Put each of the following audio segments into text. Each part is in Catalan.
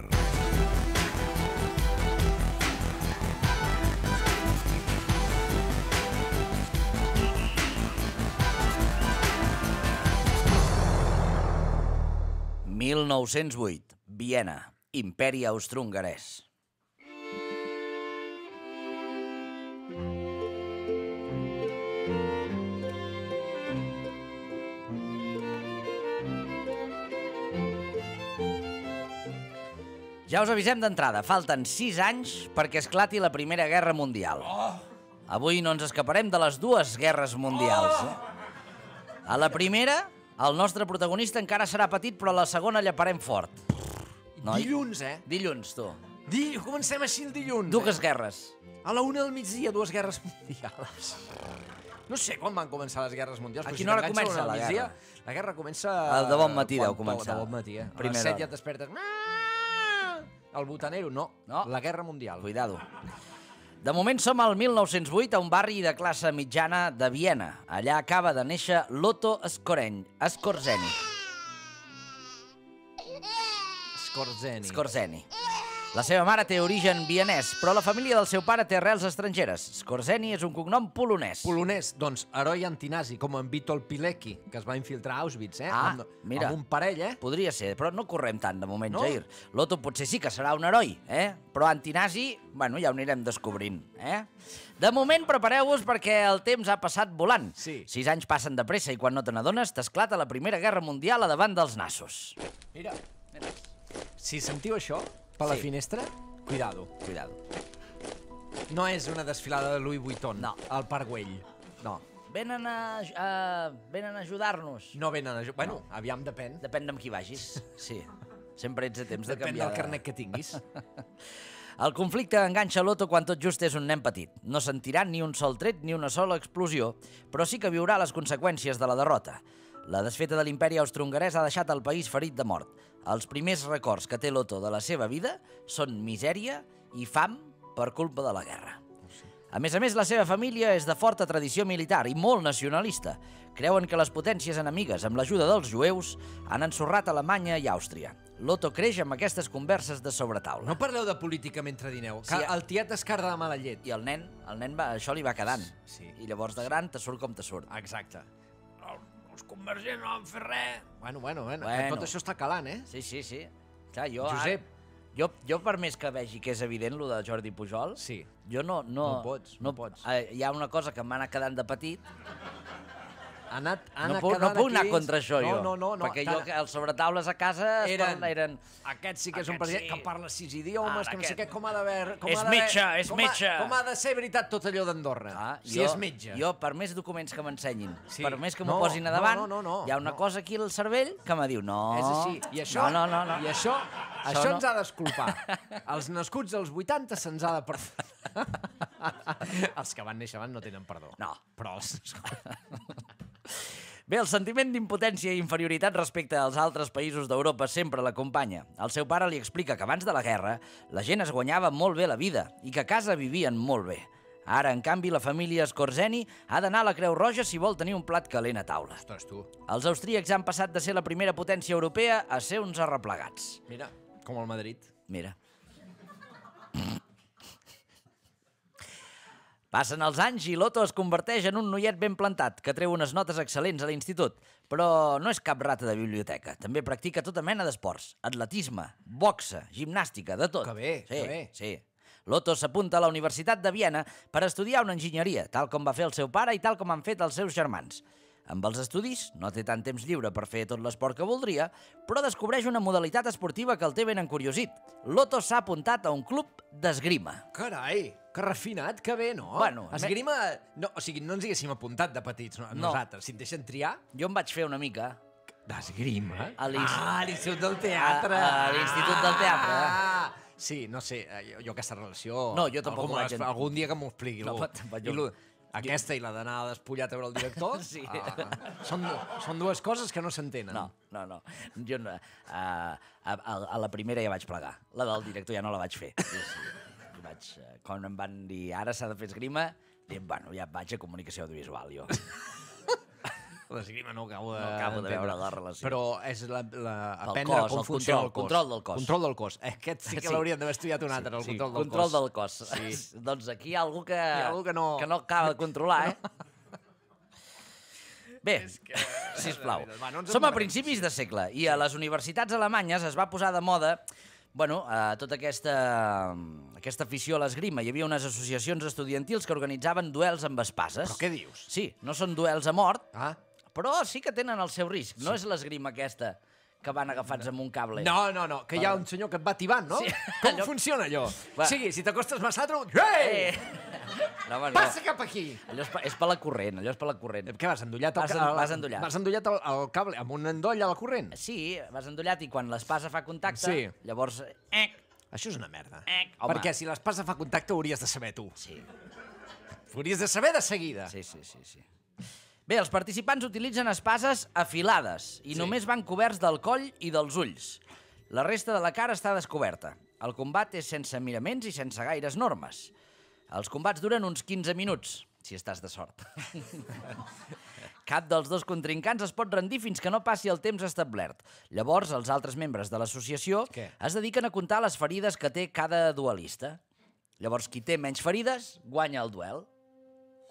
Búnquer. «1908, Viena, Imperi Austrohongarès. Ja us avisem d'entrada, falten 6 anys perquè esclati la Primera Guerra Mundial. Avui no ens escaparem de les dues guerres mundials. Eh? A la primera, el nostre protagonista encara serà petit, però a la segona llaparem fort. Noi. Dilluns, eh? Dilluns, tu. Di... Comencem així el dilluns. Dues eh? guerres. A la una del migdia, dues guerres mundials. No sé quan van començar les guerres mundials. A quina hora t'enganxa comença la guerra? La guerra comença... El de bon matí deu començar. De bon matí, eh? A Primera les 7 hora. ja et despertes... El botanero, no. No. La guerra mundial. Cuidado. De moment som al 1908 a un barri de classe mitjana de Viena. Allà acaba de néixer Lotto Scoreny, Scorzeni. Scorzeni. Scorzeni. La seva mare té origen vienès, però la família del seu pare té arrels estrangeres. Scorzeni és un cognom polonès. Polonès, doncs, heroi antinazi, com en Witold Pilecki, que es va infiltrar a Auschwitz, eh? Ah, amb, mira. Amb un parell, eh? Podria ser, però no correm tant de moment, No? Jair. Loto potser sí que serà un heroi, eh? Però antinazi, bueno, ja ho anirem descobrint, eh? De moment, prepareu-vos perquè el temps ha passat volant. Sí. Sis anys passen de pressa i quan no te n'adones t'esclata la Primera Guerra Mundial a davant dels nassos. Mira, si sentiu això, per la Sí. finestra, cuidado. Cuidado. No és una desfilada de Louis Vuitton, No. al Parc Güell. No, Venen a, a, venen a ajudar-nos. no venen a... Bueno, aviam, depèn. Depèn d'amb qui vagis. Sí. Sempre ets a temps de Depèn canviar. del de- carnet que tinguis. El conflicte enganxa Loto quan tot just és un nen petit. No sentirà ni un sol tret ni una sola explosió, però sí que viurà les conseqüències de la derrota. La desfeta de l'imperi austrohongarès ha deixat el país ferit de mort. Els primers records que té Loto de la seva vida són misèria i fam per culpa de la guerra. A més a més, la seva família és de forta tradició militar i molt nacionalista. Creuen que les potències enemigues, amb l'ajuda dels jueus, han ensorrat Alemanya i Àustria. Loto creix amb aquestes converses de sobretaula. No parleu de política mentre dineu, que Sí, el tiet es carda de mala llet. I el nen, el nen va, això li va quedant. Sí. I llavors de gran te surt com te surt. Exacte. Els convergents no van fer res. Bueno, bueno, bueno, Bueno. bueno. tot això està calant, eh? Sí, sí, sí. Clar, jo, Josep. Ara, jo, jo per més que vegi que és evident lo de Jordi Pujol, Sí. jo no... No, No pots, no pots. Eh, hi ha una cosa que m'ha anat quedant de petit, Ha anat, ha no puc, no puc anar contra això, no, jo. No, no, no. Perquè jo, els sobretaules a casa eren, parla- eren... Aquest sí que és un president sí. que parla sis idiomes, Ah, que no sé què, com ha d'haver... És metge, és com metge. Ha, com ha de ser veritat tot allò d'Andorra? Ah, si és metge. Jo, per més documents que m'ensenyin, Sí. per més que m'ho No, posin a no, davant, no, no, no, hi ha una no. cosa aquí al cervell que me diu no... És així. I això, No, no, no. no. I això, això, no. ens ha d'esculpar. Els nascuts als 80 se'ns ha de perdonar. els que van néixer abans no tenen perdó. No. Però els... Bé, el sentiment d'impotència i inferioritat respecte als altres països d'Europa sempre l'acompanya. El seu pare li explica que abans de la guerra la gent es guanyava molt bé la vida i que a casa vivien molt bé. Ara, en canvi, la família Scorzeni ha d'anar a la Creu Roja si vol tenir un plat calent a taula. Ostres, tu. Els austríacs han passat de ser la primera potència europea a ser uns arreplegats. Mira, com el Madrid. Mira. Passen els anys i Loto es converteix en un noiet ben plantat, que treu unes notes excel·lents a l'institut. Però no és cap rata de biblioteca. També practica tota mena d'esports. Atletisme, boxa, gimnàstica, de tot. Que bé, sí, que bé. Sí. Loto s'apunta a la Universitat de Viena per estudiar una enginyeria, tal com va fer el seu pare i tal com han fet els seus germans. Amb els estudis no té tant temps lliure per fer tot l'esport que voldria, però descobreix una modalitat esportiva que el té ben encuriosit. Loto s'ha apuntat a un club d'esgrima. Carai, que refinat, que bé, no? Bueno, Esgrima... No, o sigui, no ens haguéssim apuntat de petits, no, No. nosaltres. Si et deixen triar... Jo em vaig fer una mica D'esgrima? A Ah, a l'Institut del Teatre. A- a l'Institut del Teatre. Ah, sí, no sé, eh, jo, jo aquesta relació... No, jo tampoc algú, ho vaig Algun dia que m'ho expliqui. No, jo- Aquesta i la d'anar despullat a veure el director, Sí. ah, són, són dues coses que no s'entenen. No, no, no. Jo no, uh, a, a, a la primera ja vaig plegar. La del director ja no la vaig fer. Sí, sí. Vaig, eh, quan em van dir ara s'ha de fer esgrima, dic, bueno, ja vaig a comunicació audiovisual, jo. L'esgrima no acabo de... No acabo de veure la relació. Però és la, la, El aprendre cos, com el funciona control, el cos. control del cos. Control del cos. Eh, Aquest sí que Sí. l'hauríem d'haver estudiat un altre, el Sí, control del control cos. del cos. Sí. doncs aquí hi ha algú que, ha algú que no- que no acaba de controlar, eh? Bé, sisplau. Va, no ens Som a principis de segle i a les universitats alemanyes es va posar de moda bueno, eh, tota aquesta, aquesta afició a l'esgrima. Hi havia unes associacions estudiantils que organitzaven duels amb espases. Però què dius? Sí, no són duels a mort, Ah? però sí que tenen el seu risc. No és l'esgrima aquesta que van agafats amb un cable. No, no, no, que hi ha un senyor que et va tibant, no? Sí, Com allò- funciona allò? Va. O sigui, si t'acostes massa. Ei! Eh! No, home, no. Passa cap aquí! Allò és per, és per la corrent, allò és per la corrent. Què vas endollat? el Vas en- vas endollat. Vas endollat el, el cable amb un endoll a la corrent? Sí, vas endollat i quan l'espasa fa contacte, Sí. llavors... Eh, Això és una merda. Eh, home. Perquè si l'espasa fa contacte ho hauries de saber tu. sí, Ho hauries de saber de seguida. sí, sí, sí, sí. Bé, els participants utilitzen espases afilades i Sí. només van coberts del coll i dels ulls. La resta de la cara està descoberta. El combat és sense miraments i sense gaires normes. Els combats duren uns 15 minuts, si estàs de sort. Cap dels dos contrincants es pot rendir fins que no passi el temps establert. Llavors, els altres membres de l'associació Què? es dediquen a comptar les ferides que té cada duelista. Llavors, qui té menys ferides, guanya el duel.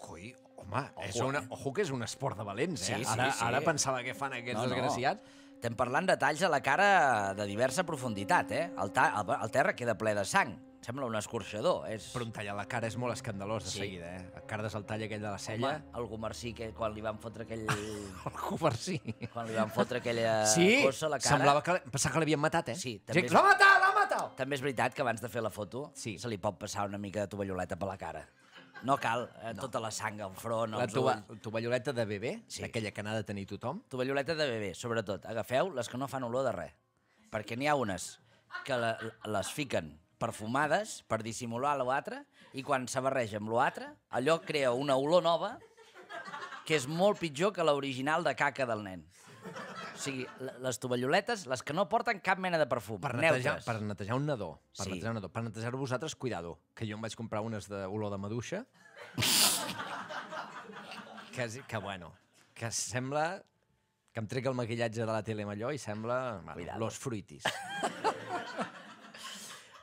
Coi, home, és Ojo, una, eh? ojo que és un esport de valents, eh? Sí, sí, ara, sí. ara pensava que fan aquests desgraciats. Estem parlant de talls a la cara de diversa profunditat, eh? El, ta el, el terra queda ple de sang. Sembla un escorxador. És... Però un tall a la cara és molt escandalós de Sí. seguida, eh? Cardes el tall aquell de la Home, cella... el Gomersí, que quan li van fotre aquell... El coversí. quan li van fotre aquella Sí, cossa a la cara... semblava que, pensava que l'havien matat, eh? Sí, també és- L'ha matat, l'ha matat! També és veritat que abans de fer la foto Sí. se li pot passar una mica de tovalloleta per la cara. No cal, eh, tota la sang al front, La ulls. tovalloleta de bebè, Sí. aquella que n'ha de tenir tothom. Tovalloleta de bebè, sobretot. Agafeu les que no fan olor de res. Perquè n'hi ha unes que la, les fiquen perfumades per dissimular l'altre i quan se barreja amb l'altre, allò crea una olor nova que és molt pitjor que l'original de caca del nen. O sigui, le- les tovalloletes, les que no porten cap mena de perfum, Per netejar, neutres. per netejar un nadó. Per Sí. netejar un nadó. Per netejar vosaltres, cuidado, que jo em vaig comprar unes d'olor de maduixa. que, que, bueno, que sembla que em trec el maquillatge de la tele amb allò i sembla bueno, los fruitis.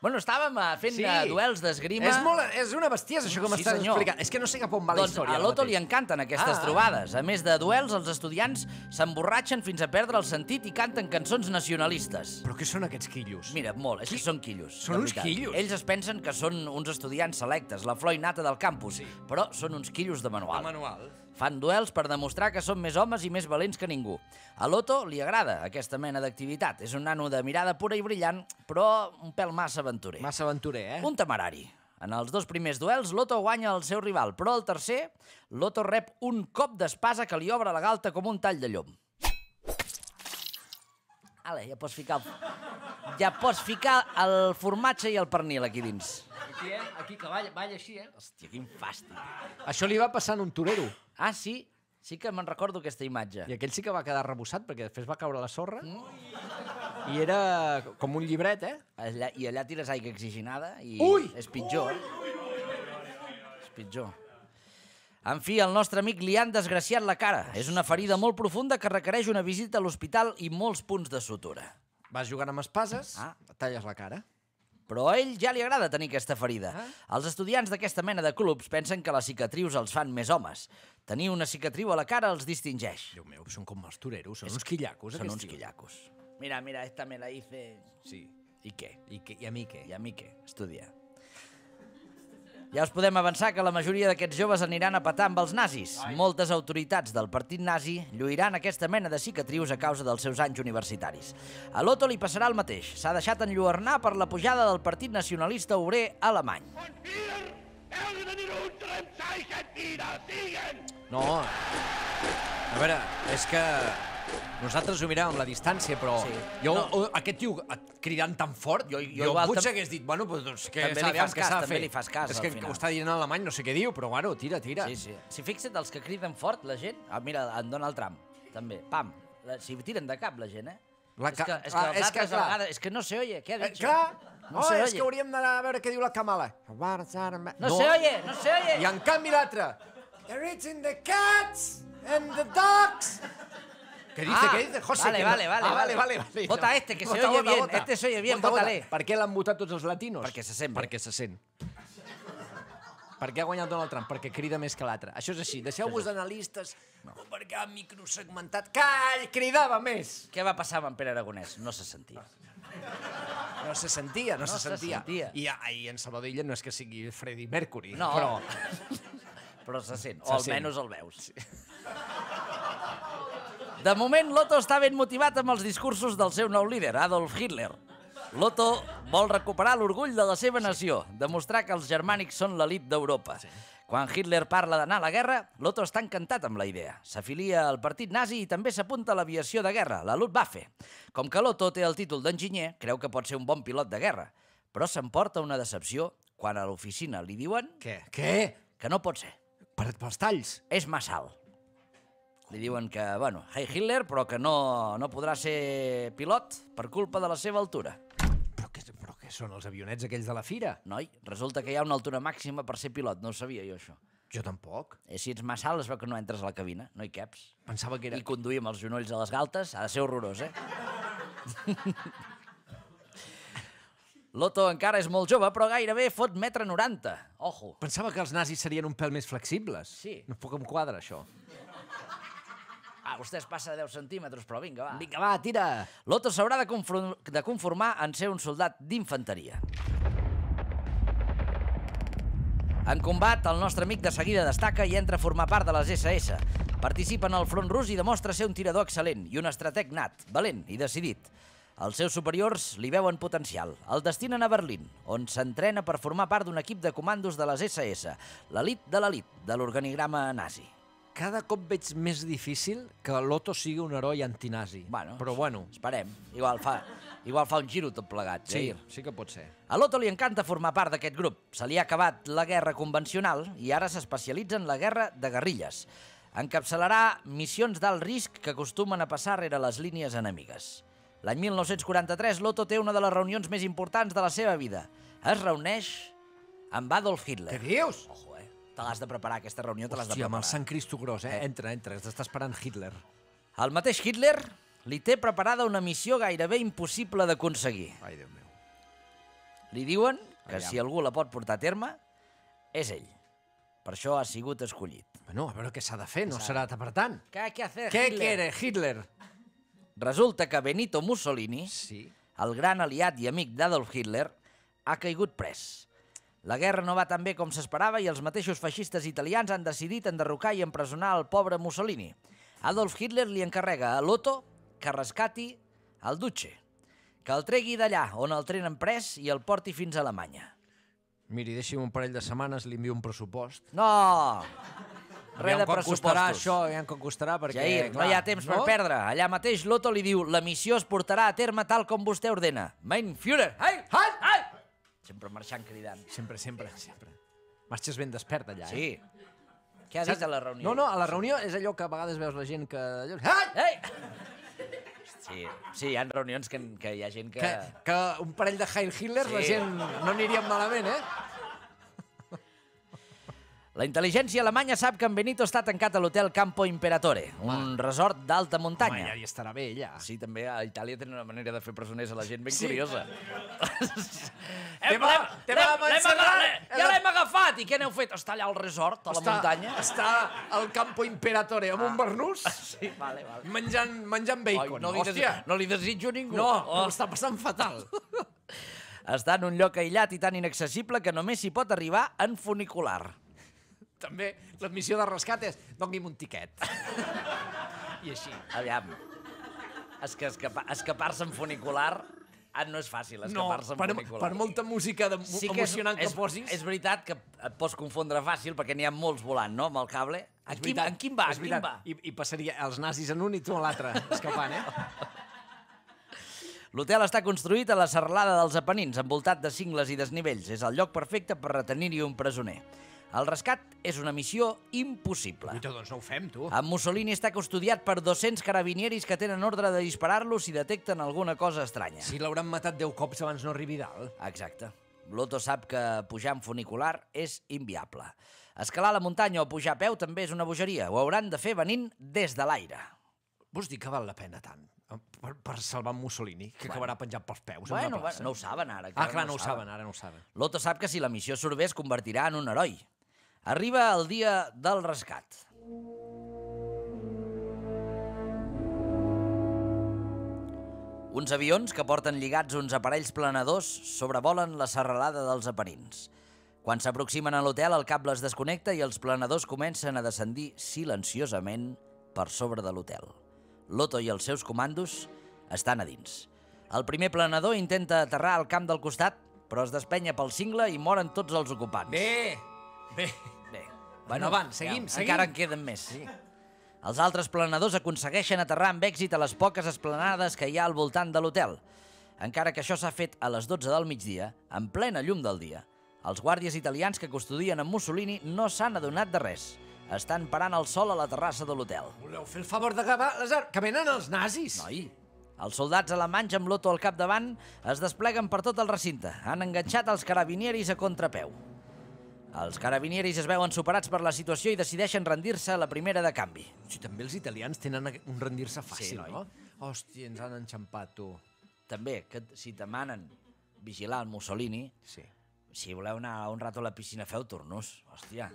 Bueno, estàvem eh, fent Sí. sí. duels d'esgrima. És, molt, és una bestiesa, això que Sí, m'estàs senyor. explicant. És que no sé cap on va la Doncs història. a ara l'Otto li encanten aquestes Ah. trobades. A més de duels, els estudiants s'emborratxen fins a perdre el sentit i canten cançons nacionalistes. Però què són aquests quillos? Mira, molt, és que són quillos. Són de uns quillos. Ells es pensen que són uns estudiants selectes, la flor innata del campus, sí. però són uns quillos de manual. manual. Fan duels per demostrar que són més homes i més valents que ningú. A l'Otto li agrada aquesta mena d'activitat. És un nano de mirada pura i brillant, però un pèl massa aventurer. Massa aventurer, eh? Un temerari. En els dos primers duels, l'Otto guanya el seu rival, però al tercer, l'Otto rep un cop d'espasa que li obre la galta com un tall de llom. Ale, ja pots ficar... El... Ja pots ficar el formatge i el pernil aquí dins. Aquí, eh? Aquí, que balla, balla així, eh? Hòstia, quin fàstic. Això li va passar en un torero. Ah, sí? Sí que me'n recordo aquesta imatge. I aquell sí que va quedar rebussat perquè després va caure a la sorra. I era com un llibret, eh? Allà, I allà tires aigua oxigenada i Ui! és pitjor. És pitjor. En fi, el nostre amic li han desgraciat la cara. És una ferida molt profunda que requereix una visita a l'hospital i molts punts de sutura. Vas jugant amb espases, Ah. talles la cara. Però a ell ja li agrada tenir aquesta ferida. Ah. Els estudiants d'aquesta mena de clubs pensen que les cicatrius els fan més homes. Tenir una cicatriu a la cara els distingeix. Déu meu, són com els toreros, són uns quillacos. Són uns quillacos. Mira, mira, esta me la hice... Sí. I què? I, que, I a mi què? I a mi què? Estudia. Ja us podem avançar que la majoria d'aquests joves aniran a petar amb els nazis. Moltes autoritats del partit nazi lluiran aquesta mena de cicatrius a causa dels seus anys universitaris. A l'Otto li passarà el mateix. S'ha deixat enlluernar per la pujada del Partit Nacionalista Obrer alemany. No, a veure, és que nosaltres ho miràvem la distància, però Sí. jo, No. o, aquest tio cridant tan fort, jo, jo, igual potser hagués dit, bueno, doncs que També li fas cas, també li fas cas, És que ho està dient en alemany, no sé què diu, però bueno, tira, tira. Sí, sí. Si fixa't, els que criden fort, la gent... Ah, mira, en Donald Trump, també. Pam. Si tiren de cap, la gent, eh? La és ca- que, és que ah, és que clar. vegades... És que no se oye, què ha Eh, dit? clar, No oh, se és oye. que hauríem d'anar a veure què diu la Kamala. No, se oye, no se oye. I en canvi l'altre, they're eating the cats! And the dogs! ¿Qué dice? Ah, ¿Qué dice? José, vale, vale, vale, Ah, vale. vale, vale. Vota este, que se oye bien, este se oye bien, vota-le. Per què l'han votat tots els latinos? Perquè se sent. Perquè se sent. Per què ha guanyat Donald Trump? Perquè crida més que l'altre. Això és així. Deixeu-vos d'analistes. No. Perquè ha microsegmentat. Call! Cridava més! Què va passar amb en Pere Aragonès? No se sentia. No se sentia, no, No se se sentia. sentia. I, I en Salvador Illa no és que sigui Freddie Mercury, No. però... Però se sent, Se o sent. almenys el veus. De moment, Loto està ben motivat amb els discursos del seu nou líder, Adolf Hitler. Loto vol recuperar l'orgull de la seva nació, demostrar que els germànics són l'elit d'Europa. Quan Hitler parla d'anar a la guerra, Loto està encantat amb la idea. S'afilia al partit nazi i també s'apunta a l'aviació de guerra, la Luftwaffe. Com que Loto té el títol d'enginyer, creu que pot ser un bon pilot de guerra. Però s'emporta una decepció quan a l'oficina li diuen Què? Què? que no pot ser Per, pels talls? és massa alt. Li diuen que, bueno, hey Hitler, però que no, no podrà ser pilot per culpa de la seva altura. Però què, però què són els avionets aquells de la fira? Noi, resulta que hi ha una altura màxima per ser pilot, no ho sabia jo, això. Jo tampoc. I si ets massa alt es veu que no entres a la cabina, no hi caps. Pensava que era... I conduir amb els genolls a les galtes ha de ser horrorós, eh? Loto encara és molt jove, però gairebé fot metre 90. Ojo. Pensava que els nazis serien un pèl més flexibles. Sí. No puc em quadra, això. Vostè es passa de 10 centímetres, però vinga, va. Vinga, va, tira! Loto s'haurà de, de conformar en ser un soldat d'infanteria. En combat, el nostre amic de seguida destaca i entra a formar part de les SS. Participa en el front rus i demostra ser un tirador excel·lent i un estrateg nat, valent i decidit. Els seus superiors li veuen potencial. El destinen a Berlín, on s'entrena per formar part d'un equip de comandos de les SS, l'elit de l'elit de l'organigrama nazi. Cada cop veig més difícil que l'Otto sigui un heroi antinazi. Bueno, Però bueno, Esperem. Igual fa, igual fa un giro tot plegat, sí, Jair. sí que pot ser. A l'Otto li encanta formar part d'aquest grup. Se li ha acabat la guerra convencional i ara s'especialitza en la guerra de guerrilles. Encapçalarà missions d'alt risc que acostumen a passar rere les línies enemigues. L'any 1943, l'Otto té una de les reunions més importants de la seva vida. Es reuneix amb Adolf Hitler. Què dius? Eh? Te l'has de preparar, aquesta reunió te l'has de Hòstia, amb el preparar. Sant Cristo gros, eh? Eh. Entra, entra, t'està esperant Hitler. El mateix Hitler li té preparada una missió gairebé impossible d'aconseguir. Ai, Déu meu. Li diuen que Aviam. si algú la pot portar a terme, és ell. Per això ha sigut escollit. Bueno, a veure què s'ha de fer, no serà per tant. ¿Qué hay que hacer, Què quiere Hitler? Resulta que Benito Mussolini, Sí. el gran aliat i amic d'Adolf Hitler, ha caigut pres. La guerra no va tan bé com s'esperava i els mateixos feixistes italians han decidit enderrocar i empresonar el pobre Mussolini. Adolf Hitler li encarrega a Lotto que rescati el Duce, que el tregui d'allà on el trenen pres i el porti fins a Alemanya. Miri, deixi'm un parell de setmanes, li envio un pressupost. No! Res de quan costarà pressupostos. això, aviam quan costarà, perquè... Jair, no hi ha temps per perdre. Allà mateix Loto li diu la missió es portarà a terme tal com vostè ordena. Mein Führer! Hey! Hey! Hey! Sempre marxant cridant. Sempre, sempre, sempre. Marxes ben despert allà, eh? Sí. Què ha dit a la reunió? No, no, a la reunió és allò que a vegades veus la gent que... Ai! Ei! Sí, sí, hi ha reunions que, que hi ha gent que... Que, que un parell de Heil Hitler la Sí. gent no anirien malament, eh? La intel·ligència alemanya sap que en Benito està tancat a l'hotel Campo Imperatore, un resort d'alta Home, muntanya. ja hi estarà bé, allà. Sí, també a Itàlia tenen una manera de fer presoners a la gent ben Sí. curiosa. L'hem- agafat, Ja l'hem agafat! I què n'heu fet? Està allà al resort, a la està, muntanya? Està al Campo Imperatore amb un barnús Sí, vale, vale. menjant, menjant bacon. Ai, no, li Hòstia, des, no li desitjo ningú. no, Oh. està passant fatal. Està en un lloc aïllat i tan inaccessible que només s'hi pot arribar en funicular. També la missió de rescat és doni'm un tiquet. I així. Aviam. És que escapa, escapar-se en funicular ah, no és fàcil, No, escapar-se per, en funicular. per molta música de, sí que és, emocionant que, és, posis... és veritat que et pots confondre fàcil perquè n'hi ha molts volant, no?, amb el cable. És quin, veritat, en quin va? En quin va? I, I passaria els nazis en un i tu en l'altre, escapant, eh? L'hotel està construït a la serralada dels Apenins, envoltat de cingles i desnivells. És el lloc perfecte per retenir-hi un presoner. El rescat és una missió impossible. Guaita, doncs no ho fem, tu. En Mussolini està custodiat per 200 carabinieris que tenen ordre de disparar-lo si detecten alguna cosa estranya. Si l'hauran matat 10 cops abans no arribi dalt. Exacte. Loto sap que pujar en funicular és inviable. Escalar la muntanya o pujar a peu també és una bogeria. Ho hauran de fer venint des de l'aire. Vols dir que val la pena tant? Per, per salvar en Mussolini, que Bueno. acabarà penjat pels peus en Bueno, una plaça? bueno, no ho saben ara. Ah, clar, no ho saben, ara no ho saben. Loto sap que si la missió surt bé es convertirà en un heroi. Arriba el dia del rescat. Uns avions que porten lligats uns aparells planadors sobrevolen la serralada dels Apenins. Quan s'aproximen a l'hotel, el cable es desconnecta i els planadors comencen a descendir silenciosament per sobre de l'hotel. Loto i els seus comandos estan a dins. El primer planador intenta aterrar al camp del costat, però es despenya pel cingle i moren tots els ocupants. Bé, bé. Bé. Endavant, seguim, ja, seguim. Encara en queden més. Sí. Els altres planadors aconsegueixen aterrar amb èxit a les poques esplanades que hi ha al voltant de l'hotel. Encara que això s'ha fet a les 12 del migdia, en plena llum del dia, els guàrdies italians que custodien en Mussolini no s'han adonat de res. Estan parant el sol a la terrassa de l'hotel. Voleu fer el favor de gravar les ar... Que venen els nazis! Noi, els soldats alemanys amb l'Otto al capdavant es despleguen per tot el recinte. Han enganxat els carabinieris a contrapeu. Els carabinieris es veuen superats per la situació i decideixen rendir-se a la primera de canvi. Si també els italians tenen un rendir-se fàcil, Sí, no? Hòstia, ens han enxampat, tu. També, que si demanen vigilar el Mussolini, Sí. si voleu anar un rato a la piscina, feu turnos. Hòstia.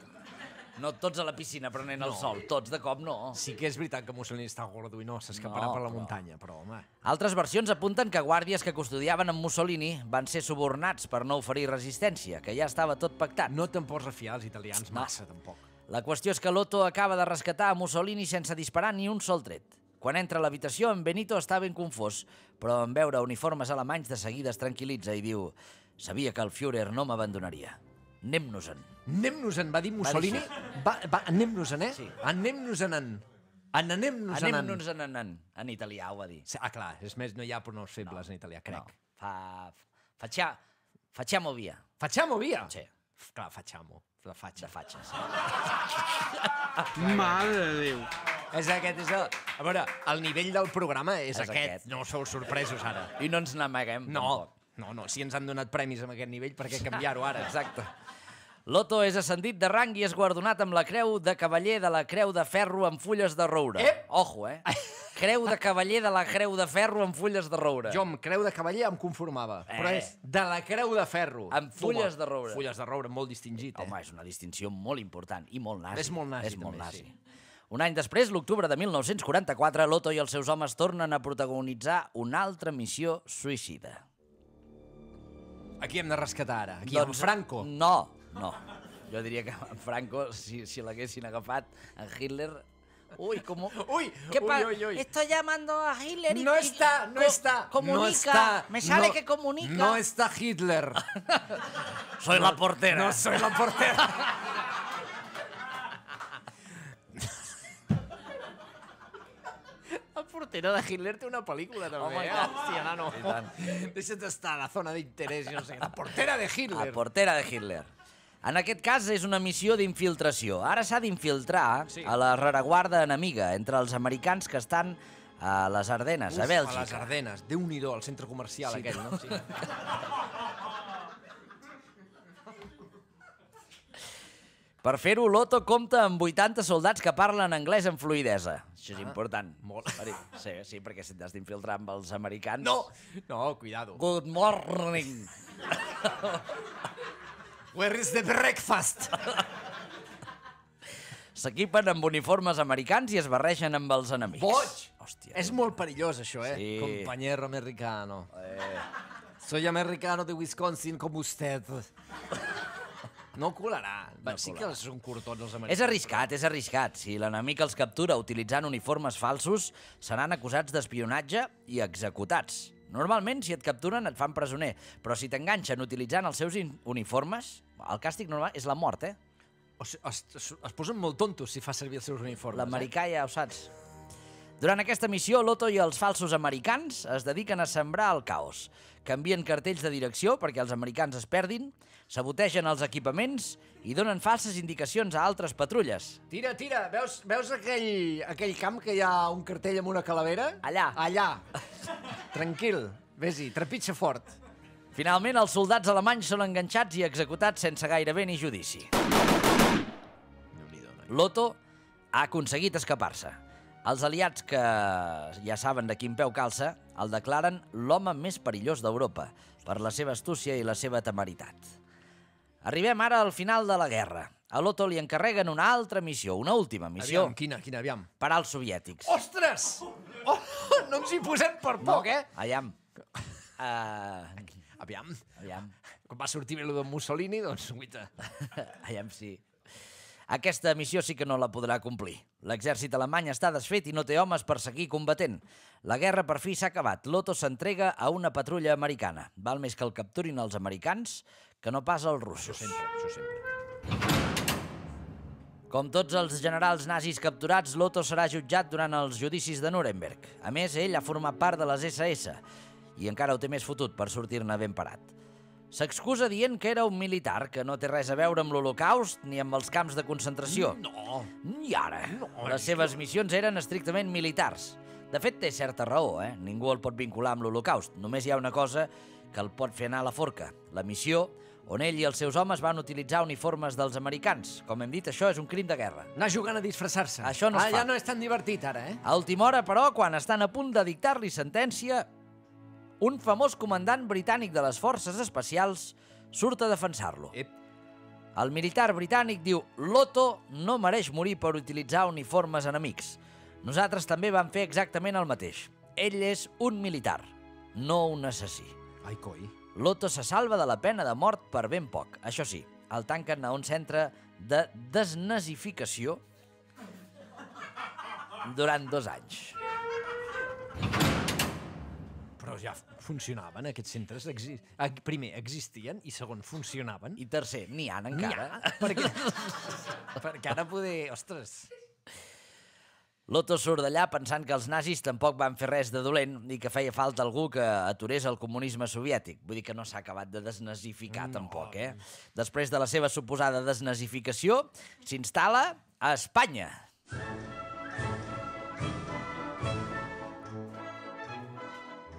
No tots a la piscina prenent el sol, tots de cop no. Sí que és veritat que Mussolini està gordo i no s'escaparà No, per la però- muntanya, però, home... Altres versions apunten que guàrdies que custodiaven en Mussolini van ser subornats per no oferir resistència, que ja estava tot pactat. No te'n pots refiar als italians No. massa, tampoc. La qüestió és que Lotto acaba de rescatar a Mussolini sense disparar ni un sol tret. Quan entra a l'habitació, en Benito està ben confós, però en veure uniformes alemanys de seguida es tranquil·litza i diu «Sabia que el Führer no m'abandonaria. Anem-nos-en». Anem-nos-en, va dir Mussolini. Va, va, anem-nos-en, eh? Sí. Anem-nos-en. En anem-nos-en. Anem-nos-en en, en, en italià, ho va dir. Sí, Ah, clar, és més, no hi ha pronoms febles en italià, crec. No, fa... Faccia... Facciamo via. Facciamo via? Sí. Clar, facciamo. La De faccia. fatxes. Mare de Déu. És aquest, és el... A veure, el nivell del programa és, És aquest. aquest. No sou sorpresos ara. I no ens n'amaguem, No, tampoc. No, no. Si ens han donat premis amb aquest nivell, per què canviar-ho ara? Exacte. Loto és ascendit de rang i és guardonat amb la creu de cavaller de la creu de ferro amb fulles de roure. Ep! Ojo, eh? Creu de cavaller de la creu de ferro amb fulles de roure. Jo amb creu de cavaller em conformava, Eh. però és de la creu de ferro. Amb fulles Toma, de roure. Fulles de roure, molt distingit, eh? Home, és una distinció molt important i molt nazi. És molt nazi, És molt també, nazi. sí. Un any després, l'octubre de 1944, Loto i els seus homes tornen a protagonitzar una altra missió suïcida. Aquí hem de rescatar ara. Aquí, doncs, en Franco. No, no. Jo diria que en Franco, si, si l'haguessin agafat, en Hitler... Uy, como... Uy, ¿Qué uy, pa- uy, uy. Estoy llamando a Hitler y... No está, no está. Comunica. no está, Me sale no- que comunica. No está Hitler. Soy la portera. No soy la portera. Portera de Hitler té una pel·lícula, també. Home, eh? Hòstia, nano. I tant. Deixa't estar a la zona d'interès, no sé. La portera de Hitler. La portera de Hitler. En aquest cas és una missió d'infiltració. Ara s'ha d'infiltrar Sí. a la rereguarda enemiga entre els americans que estan a les Ardenes, a Uf, Bèlgica. A les Ardenes. Déu-n'hi-do, el centre comercial Sí. aquell, no? Sí. Per fer-ho, l'Otto compta amb 80 soldats que parlen anglès amb fluidesa. Això és important. molt. Sí, sí, perquè si t'has d'infiltrar amb els americans... No, no, cuidado. Good morning. Where is the breakfast? S'equipen amb uniformes americans i es barregen amb els enemics. Boig! Hòstia. És molt perillós, això, eh? Sí. Compañero americano. Soy americano de Wisconsin com usted. No colarà. No sí que són curtons els americans. És arriscat, és arriscat. Si l'enemic els captura utilitzant uniformes falsos, seran acusats d'espionatge i executats. Normalment, si et capturen, et fan presoner, però si t'enganxen utilitzant els seus uniformes, el càstig normal és la mort, eh? O sigui, es, es, es posen molt tontos si fa servir els seus uniformes. L'americà ja ho saps. Durant aquesta missió, l'Otto i els falsos americans es dediquen a sembrar el caos. Canvien cartells de direcció perquè els americans es perdin, sabotegen els equipaments i donen falses indicacions a altres patrulles. Tira, tira. Veus, veus aquell, aquell camp que hi ha un cartell amb una calavera? Allà. Allà. Tranquil. Vés-hi, trepitja fort. Finalment, els soldats alemanys són enganxats i executats sense gairebé ni judici. Loto ha aconseguit escapar-se. Els aliats que ja saben de quin peu calça el declaren l'home més perillós d'Europa per la seva astúcia i la seva temeritat. Arribem ara al final de la guerra. A Loto li encarreguen una altra missió, una última missió, Aviam, quina, quina, aviam. per als soviètics. Ostres! Oh, no ens hi posem per poc, eh? Aviam. Uh, Aviam. aviam. Quan va sortir bé allò de Mussolini, doncs, guita. Aviam si... Aquesta missió sí que no la podrà complir. L'exèrcit alemany està desfet i no té homes per seguir combatent. La guerra per fi s'ha acabat. Loto s'entrega a una patrulla americana. Val més que el capturin els americans que no pas els russos. Sempre, això sempre. Com tots els generals nazis capturats, Loto serà jutjat durant els judicis de Nuremberg. A més, ell ha format part de les SS i encara ho té més fotut per sortir-ne ben parat. S'excusa dient que era un militar, que no té res a veure amb l'Holocaust ni amb els camps de concentració. No. I ara? Les seves missions eren estrictament militars. De fet, té certa raó, eh? Ningú el pot vincular amb l'Holocaust. Només hi ha una cosa que el pot fer anar a la forca. La missió on ell i els seus homes van utilitzar uniformes dels americans. Com hem dit, això és un crim de guerra. Anar jugant a disfressar-se. Això no es ah, fa. ja no és tan divertit, ara, eh? A última hora, però, quan estan a punt de dictar-li sentència, un famós comandant britànic de les forces especials surt a defensar-lo. Ep. El militar britànic diu Loto no mereix morir per utilitzar uniformes enemics. Nosaltres també vam fer exactament el mateix. Ell és un militar, no un assassí. Ai, coi. Loto se salva de la pena de mort per ben poc. Això sí, el tanquen a un centre de desnazificació durant dos anys. Però ja funcionaven, aquests centres. Exi... Primer, existien, i segon, funcionaven. I tercer, n'hi ha encara. Ja, perquè... perquè ara poder... Ostres... Loto surt d'allà pensant que els nazis tampoc van fer res de dolent i que feia falta algú que aturés el comunisme soviètic. Vull dir que no s'ha acabat de desnazificar no. tampoc, eh? Després de la seva suposada desnazificació, s'instal·la a Espanya.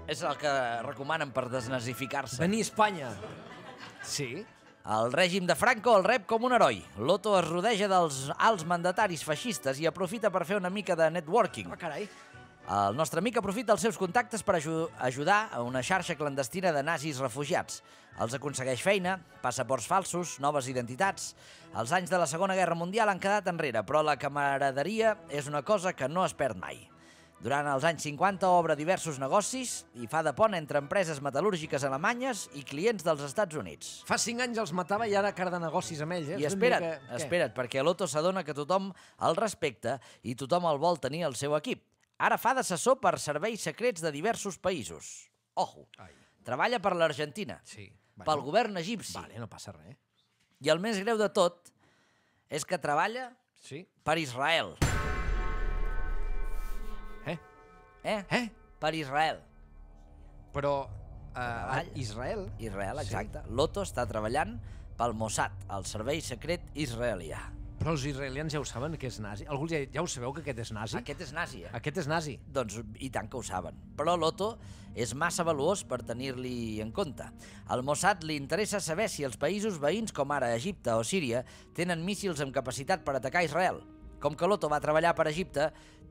És el que recomanen per desnazificar-se. Venir a Espanya. Sí? El règim de Franco el rep com un heroi. Loto es rodeja dels alts mandataris feixistes i aprofita per fer una mica de networking. Ah, carai. El nostre amic aprofita els seus contactes per aju ajudar a una xarxa clandestina de nazis refugiats. Els aconsegueix feina, passaports falsos, noves identitats... Els anys de la Segona Guerra Mundial han quedat enrere, però la camaraderia és una cosa que no es perd mai. Durant els anys 50 obre diversos negocis i fa de pont entre empreses metal·lúrgiques alemanyes i clients dels Estats Units. Fa cinc anys els matava i ara cara de negocis amb ells, eh? I espera't, què? espera't, perquè Loto s'adona que tothom el respecta i tothom el vol tenir al seu equip. Ara fa d'assessor per serveis secrets de diversos països. Ojo, Ai. treballa per l'Argentina, Sí. pel govern egipci, Vale, no passa res. i el més greu de tot és que treballa Sí? per Israel. Eh? Eh? Eh? Per Israel. Però... Uh, Treball. Israel? Israel, Sí. exacte. Loto està treballant pel Mossad, el servei secret israelià. Però els israelians ja ho saben que és nazi. Algú ja, ja ho sabeu que aquest és nazi? Aquest és nazi, eh? Aquest és nazi. Doncs i tant que ho saben. Però Loto és massa valuós per tenir-li en compte. Al Mossad li interessa saber si els països veïns com ara Egipte o Síria tenen míssils amb capacitat per atacar Israel. Com que Loto va treballar per Egipte,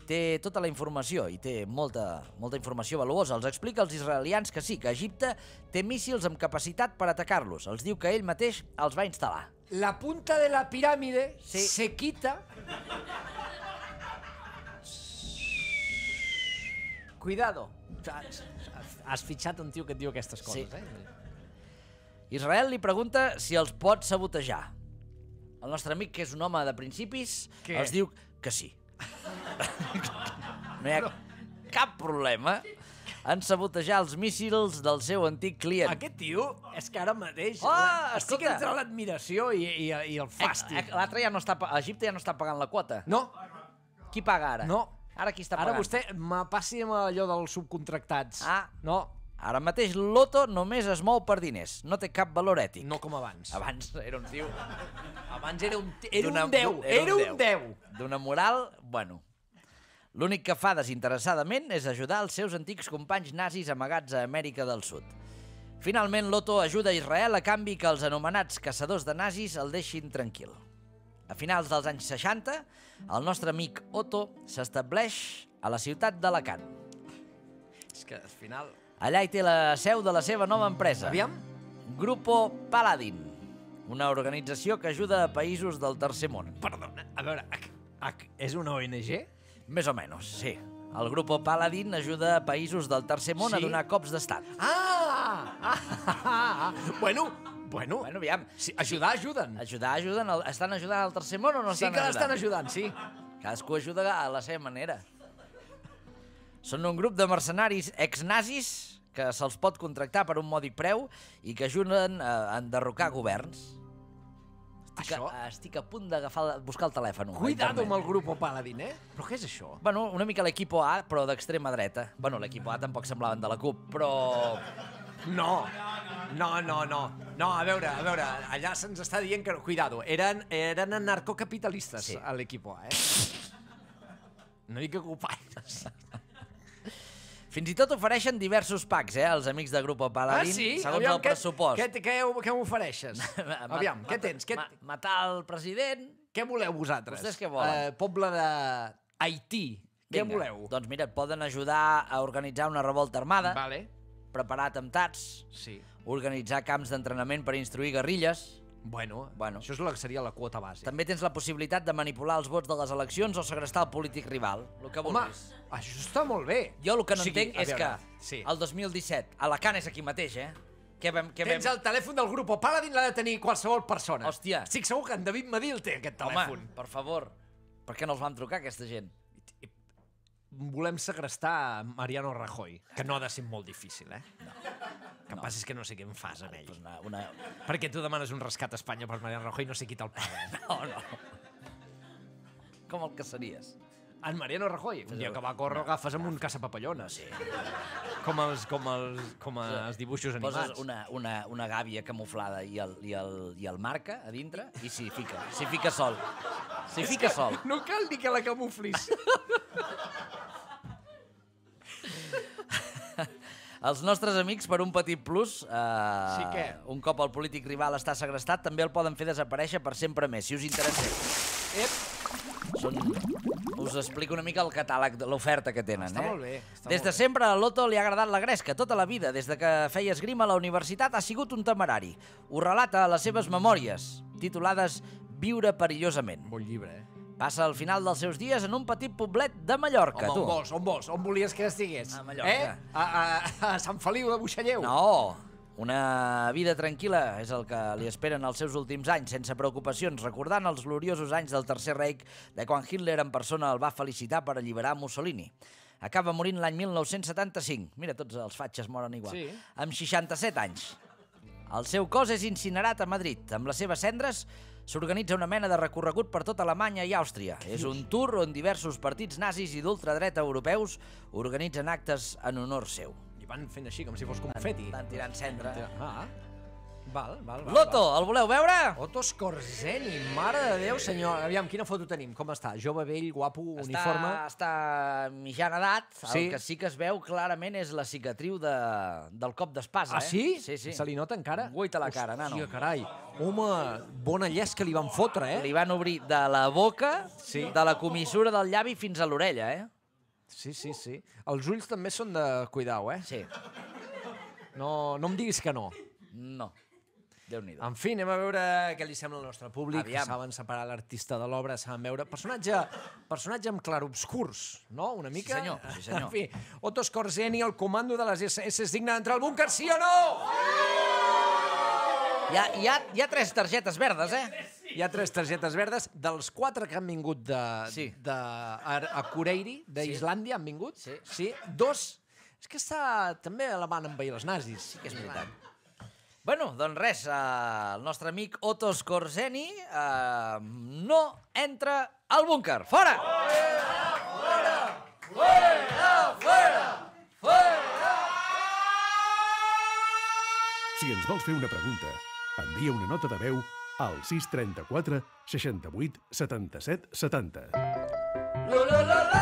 té tota la informació i té molta, molta informació valuosa. Els explica als israelians que sí, que Egipte té míssils amb capacitat per atacar-los. Els diu que ell mateix els va instal·lar. La punta de la pirámide Sí. se quita... Cuidado. Has, has- has fitxat un tio que et diu aquestes coses, Sí. eh? Israel li pregunta si els pot sabotejar. El nostre amic, que és un home de principis, Què? els diu que sí. no hi ha cap problema en sabotejar els míssils del seu antic client. Aquest tio és que ara mateix Ah, la- estic escolta. entre l'admiració i, i, i el Eh, fàstic. eh, L'altre ja no està... Egipte ja no està pagant la quota. No, Qui paga ara? no. Ara qui està Ara pagant? vostè me passi amb allò dels subcontractats. Ah. No, Ara mateix Loto només es mou per diners. No té cap valor ètic. no com abans. Abans era un tio... Abans era un, era un 10, era un 10. D'una moral, bueno. L'únic que fa desinteressadament és ajudar els seus antics companys nazis amagats a Amèrica del Sud. Finalment, l'Oto ajuda Israel a canvi que els anomenats caçadors de nazis el deixin tranquil. A finals dels anys 60, el nostre amic Otto s'estableix a la ciutat d'Alacant. És que al final... Allà hi té la seu de la seva nova empresa. Aviam. Grupo Paladin, una organització que ajuda a països del tercer món. Perdona, a veure, és una ONG? Més o menys, sí. El Grupo Paladin ajuda a països del tercer món Sí? a donar cops d'estat. Ah! ah, ah, ah. Bueno, bueno, Bueno, aviam, sí, ajudar ajuden. ajudar, ajuden, el, estan ajudant al tercer món o no Sí estan que l'estan ajudant? ajudant, sí. Cadascú ajuda a la seva manera. Són un grup de mercenaris ex-nazis que se'ls pot contractar per un mòdic preu i que ajuden a enderrocar governs. Estic, Això? a, estic a punt d'agafar, buscar el telèfon. Cuidado amb el grup Paladin, eh? Però què és això? Bueno, una mica l'equipo A, però d'extrema dreta. Bueno, l'equipo A tampoc semblaven de la CUP, però... No, no, no, no. No, a veure, a veure, allà se'ns està dient que... Cuidado, eren, eren anarcocapitalistes Sí. a l'equip A, eh? No dic que ocupants. Fins i tot ofereixen diversos packs, eh, als amics de Grupo Paladin, segons Ah, Aviam, el pressupost. Què, què, què, què m'ofereixes? Aviam, ma- què tens? Què, ma- matar el president... què voleu vosaltres? Vostès què volen? Eh, poble de Haití. Què Vinga, voleu? Doncs mira, et poden ajudar a organitzar una revolta armada, Vale. preparar atemptats, Sí. organitzar camps d'entrenament per instruir guerrilles... Bueno, Bueno. això és la, seria la quota base. També tens la possibilitat de manipular els vots de les eleccions o segrestar el polític rival, el que Home, això està molt bé. Jo el que no O sigui, entenc a és veure, que Sí. el 2017, Alacant és aquí mateix, eh? Què vam... Què Tens vam... el telèfon del grup Paladin l'ha de tenir qualsevol persona. Hòstia. Estic segur que en David Madí el té, aquest Home, telèfon. per favor, per què no els vam trucar, aquesta gent? Volem segrestar Mariano Rajoy, que no ha de ser molt difícil, eh? No. Que passa és que no sé què em fas amb ell. Pues una, una... Perquè tu demanes un rescat a Espanya per Mariano Rajoy i no sé qui te'l paga. No, no. Com el que series? En Mariano Rajoy, un dia que va córrer, agafes amb un caçapapallones. Sí. Com els, com els, com els dibuixos animats. Poses una, una, una gàbia camuflada i el, i, el, i el marca a dintre i s'hi fica, s'hi fica sol. S'hi fica sol. No cal ni que la camuflis. Els nostres amics, per un petit plus, eh, Sí que? un cop el polític rival està segrestat, també el poden fer desaparèixer per sempre més, si us interessa. Ep, Són... Us explico una mica el catàleg de l'oferta que tenen. Està eh? molt bé, està des molt de bé. sempre a Loto li ha agradat la gresca tota la vida. Des de que feia esgrima a la universitat ha sigut un temerari. Ho relata a les seves memòries, titulades Viure perillosament. bon llibre, eh? Passa al final dels seus dies en un petit poblet de Mallorca, Home, tu. on vols, on vols? On volies que estigués? A Mallorca. Eh? A, a, a Sant Feliu de Buixalleu? No, una vida tranquil·la és el que li esperen els seus últims anys, sense preocupacions, recordant els gloriosos anys del Tercer Reich de quan Hitler en persona el va felicitar per alliberar Mussolini. Acaba morint l'any 1975. Mira, tots els fatxes moren igual. Sí. Amb 67 anys. El seu cos és incinerat a Madrid. Amb les seves cendres s'organitza una mena de recorregut per tota Alemanya i Àustria. És un tour on diversos partits nazis i d'ultradreta europeus organitzen actes en honor seu. I van fent així, com si fos confeti. Van tirant cendra. Ah, val, val, val. Loto, el voleu veure? Otto Scorzeni, mare de Déu, senyor. Aviam, quina foto tenim? Com està? Jove, vell, guapo, uniforme? Està, està mitjana edat. Sí. El que sí que es veu clarament és la cicatriu de, del cop d'espasa. Ah, eh? sí? Sí, sí. Se li nota encara? Guaita la cara, nano. Hòstia, carai. Home, bona llest que li van fotre, eh? Li van obrir de la boca, Sí. de la comissura del llavi fins a l'orella, eh? Sí, sí, sí. Els ulls també són de cuidau, eh? Sí. No, no em diguis que no. No. Déu-n'hi-do. En fi, anem a veure què li sembla al nostre públic, Aviam. saben separar l'artista de l'obra, saben veure. Personatge, personatge amb clarobscurs, no? Una mica? senyor, sí, senyor. En fi, Otto Scorzeni, el comando de les SS, és digne d'entrar al búnquer, sí o no? Hi ha, hi, ha, hi ha tres targetes verdes, eh? Hi ha tres targetes verdes, dels quatre que han vingut de, Sí. de, a, a Kureiri, d'Islàndia, han vingut. Sí. sí. Dos... És que està... També la van envair els nazis. Sí que és veritat. Bueno, doncs res, eh, el nostre amic Otto Scorzeni eh, no entra al búnquer. Fora! Si ens vols fer una pregunta, envia una nota de veu al 634 68 77 70.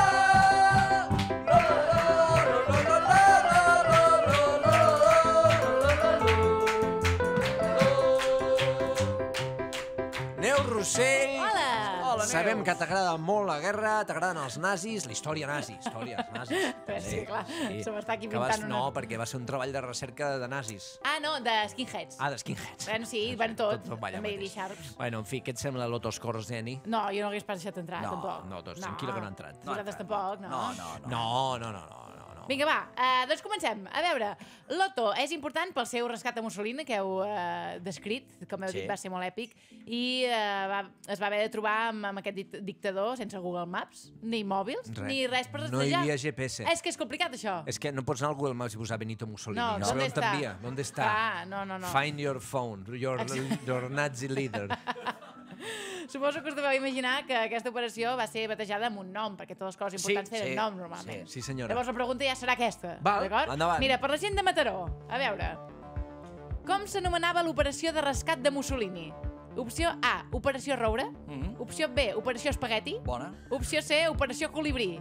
Rossell! Hola! Hola, Sabem que t'agrada molt la guerra, t'agraden els nazis, la història nazi, història nazis. Sí, clar, se m'està aquí Que vas, pintant No, una- perquè va ser un treball de recerca de nazis. Ah, no, de skinheads. Ah, de skinheads. Bueno, sí, van tot. Tot, tot També mateix. Sharps. Bueno, en fi, què et sembla l'Otto Scorzeni? No, jo no hagués deixat entrar, No, tampoc. no, doncs tranquil·la que no ha entrat. Vosaltres tampoc, no? No, no, no. No, no, no, no, no. Vinga, va, uh, doncs comencem. A veure, l'Otto és important pel seu rescat a Mussolini, que heu uh, descrit, com heu Sí. dit, va ser molt èpic, i uh, va, es va haver de trobar amb, amb aquest dic- dictador sense Google Maps, ni mòbils, Res. ni res per No hi rastrejar. havia GPS. És que és complicat, això. És que no pots anar al Google Maps i posar Benito Mussolini. No, no ¿dónde saber on t'envia. ¿Dónde està? Ah, no, no, no. Find your phone, your, your Nazi leader. Suposo que us deveu imaginar que aquesta operació va ser batejada amb un nom, perquè totes les coses Sí, importants tenen sí, nom, normalment. sí, senyora. Llavors la pregunta ja serà aquesta, d'acord? Mira, per la gent de Mataró, a veure, com s'anomenava l'operació de rescat de Mussolini? Opció A, Operació Roure. Mhm. Opció B, Operació Espagueti. Bona. Opció C, Operació Colibrí.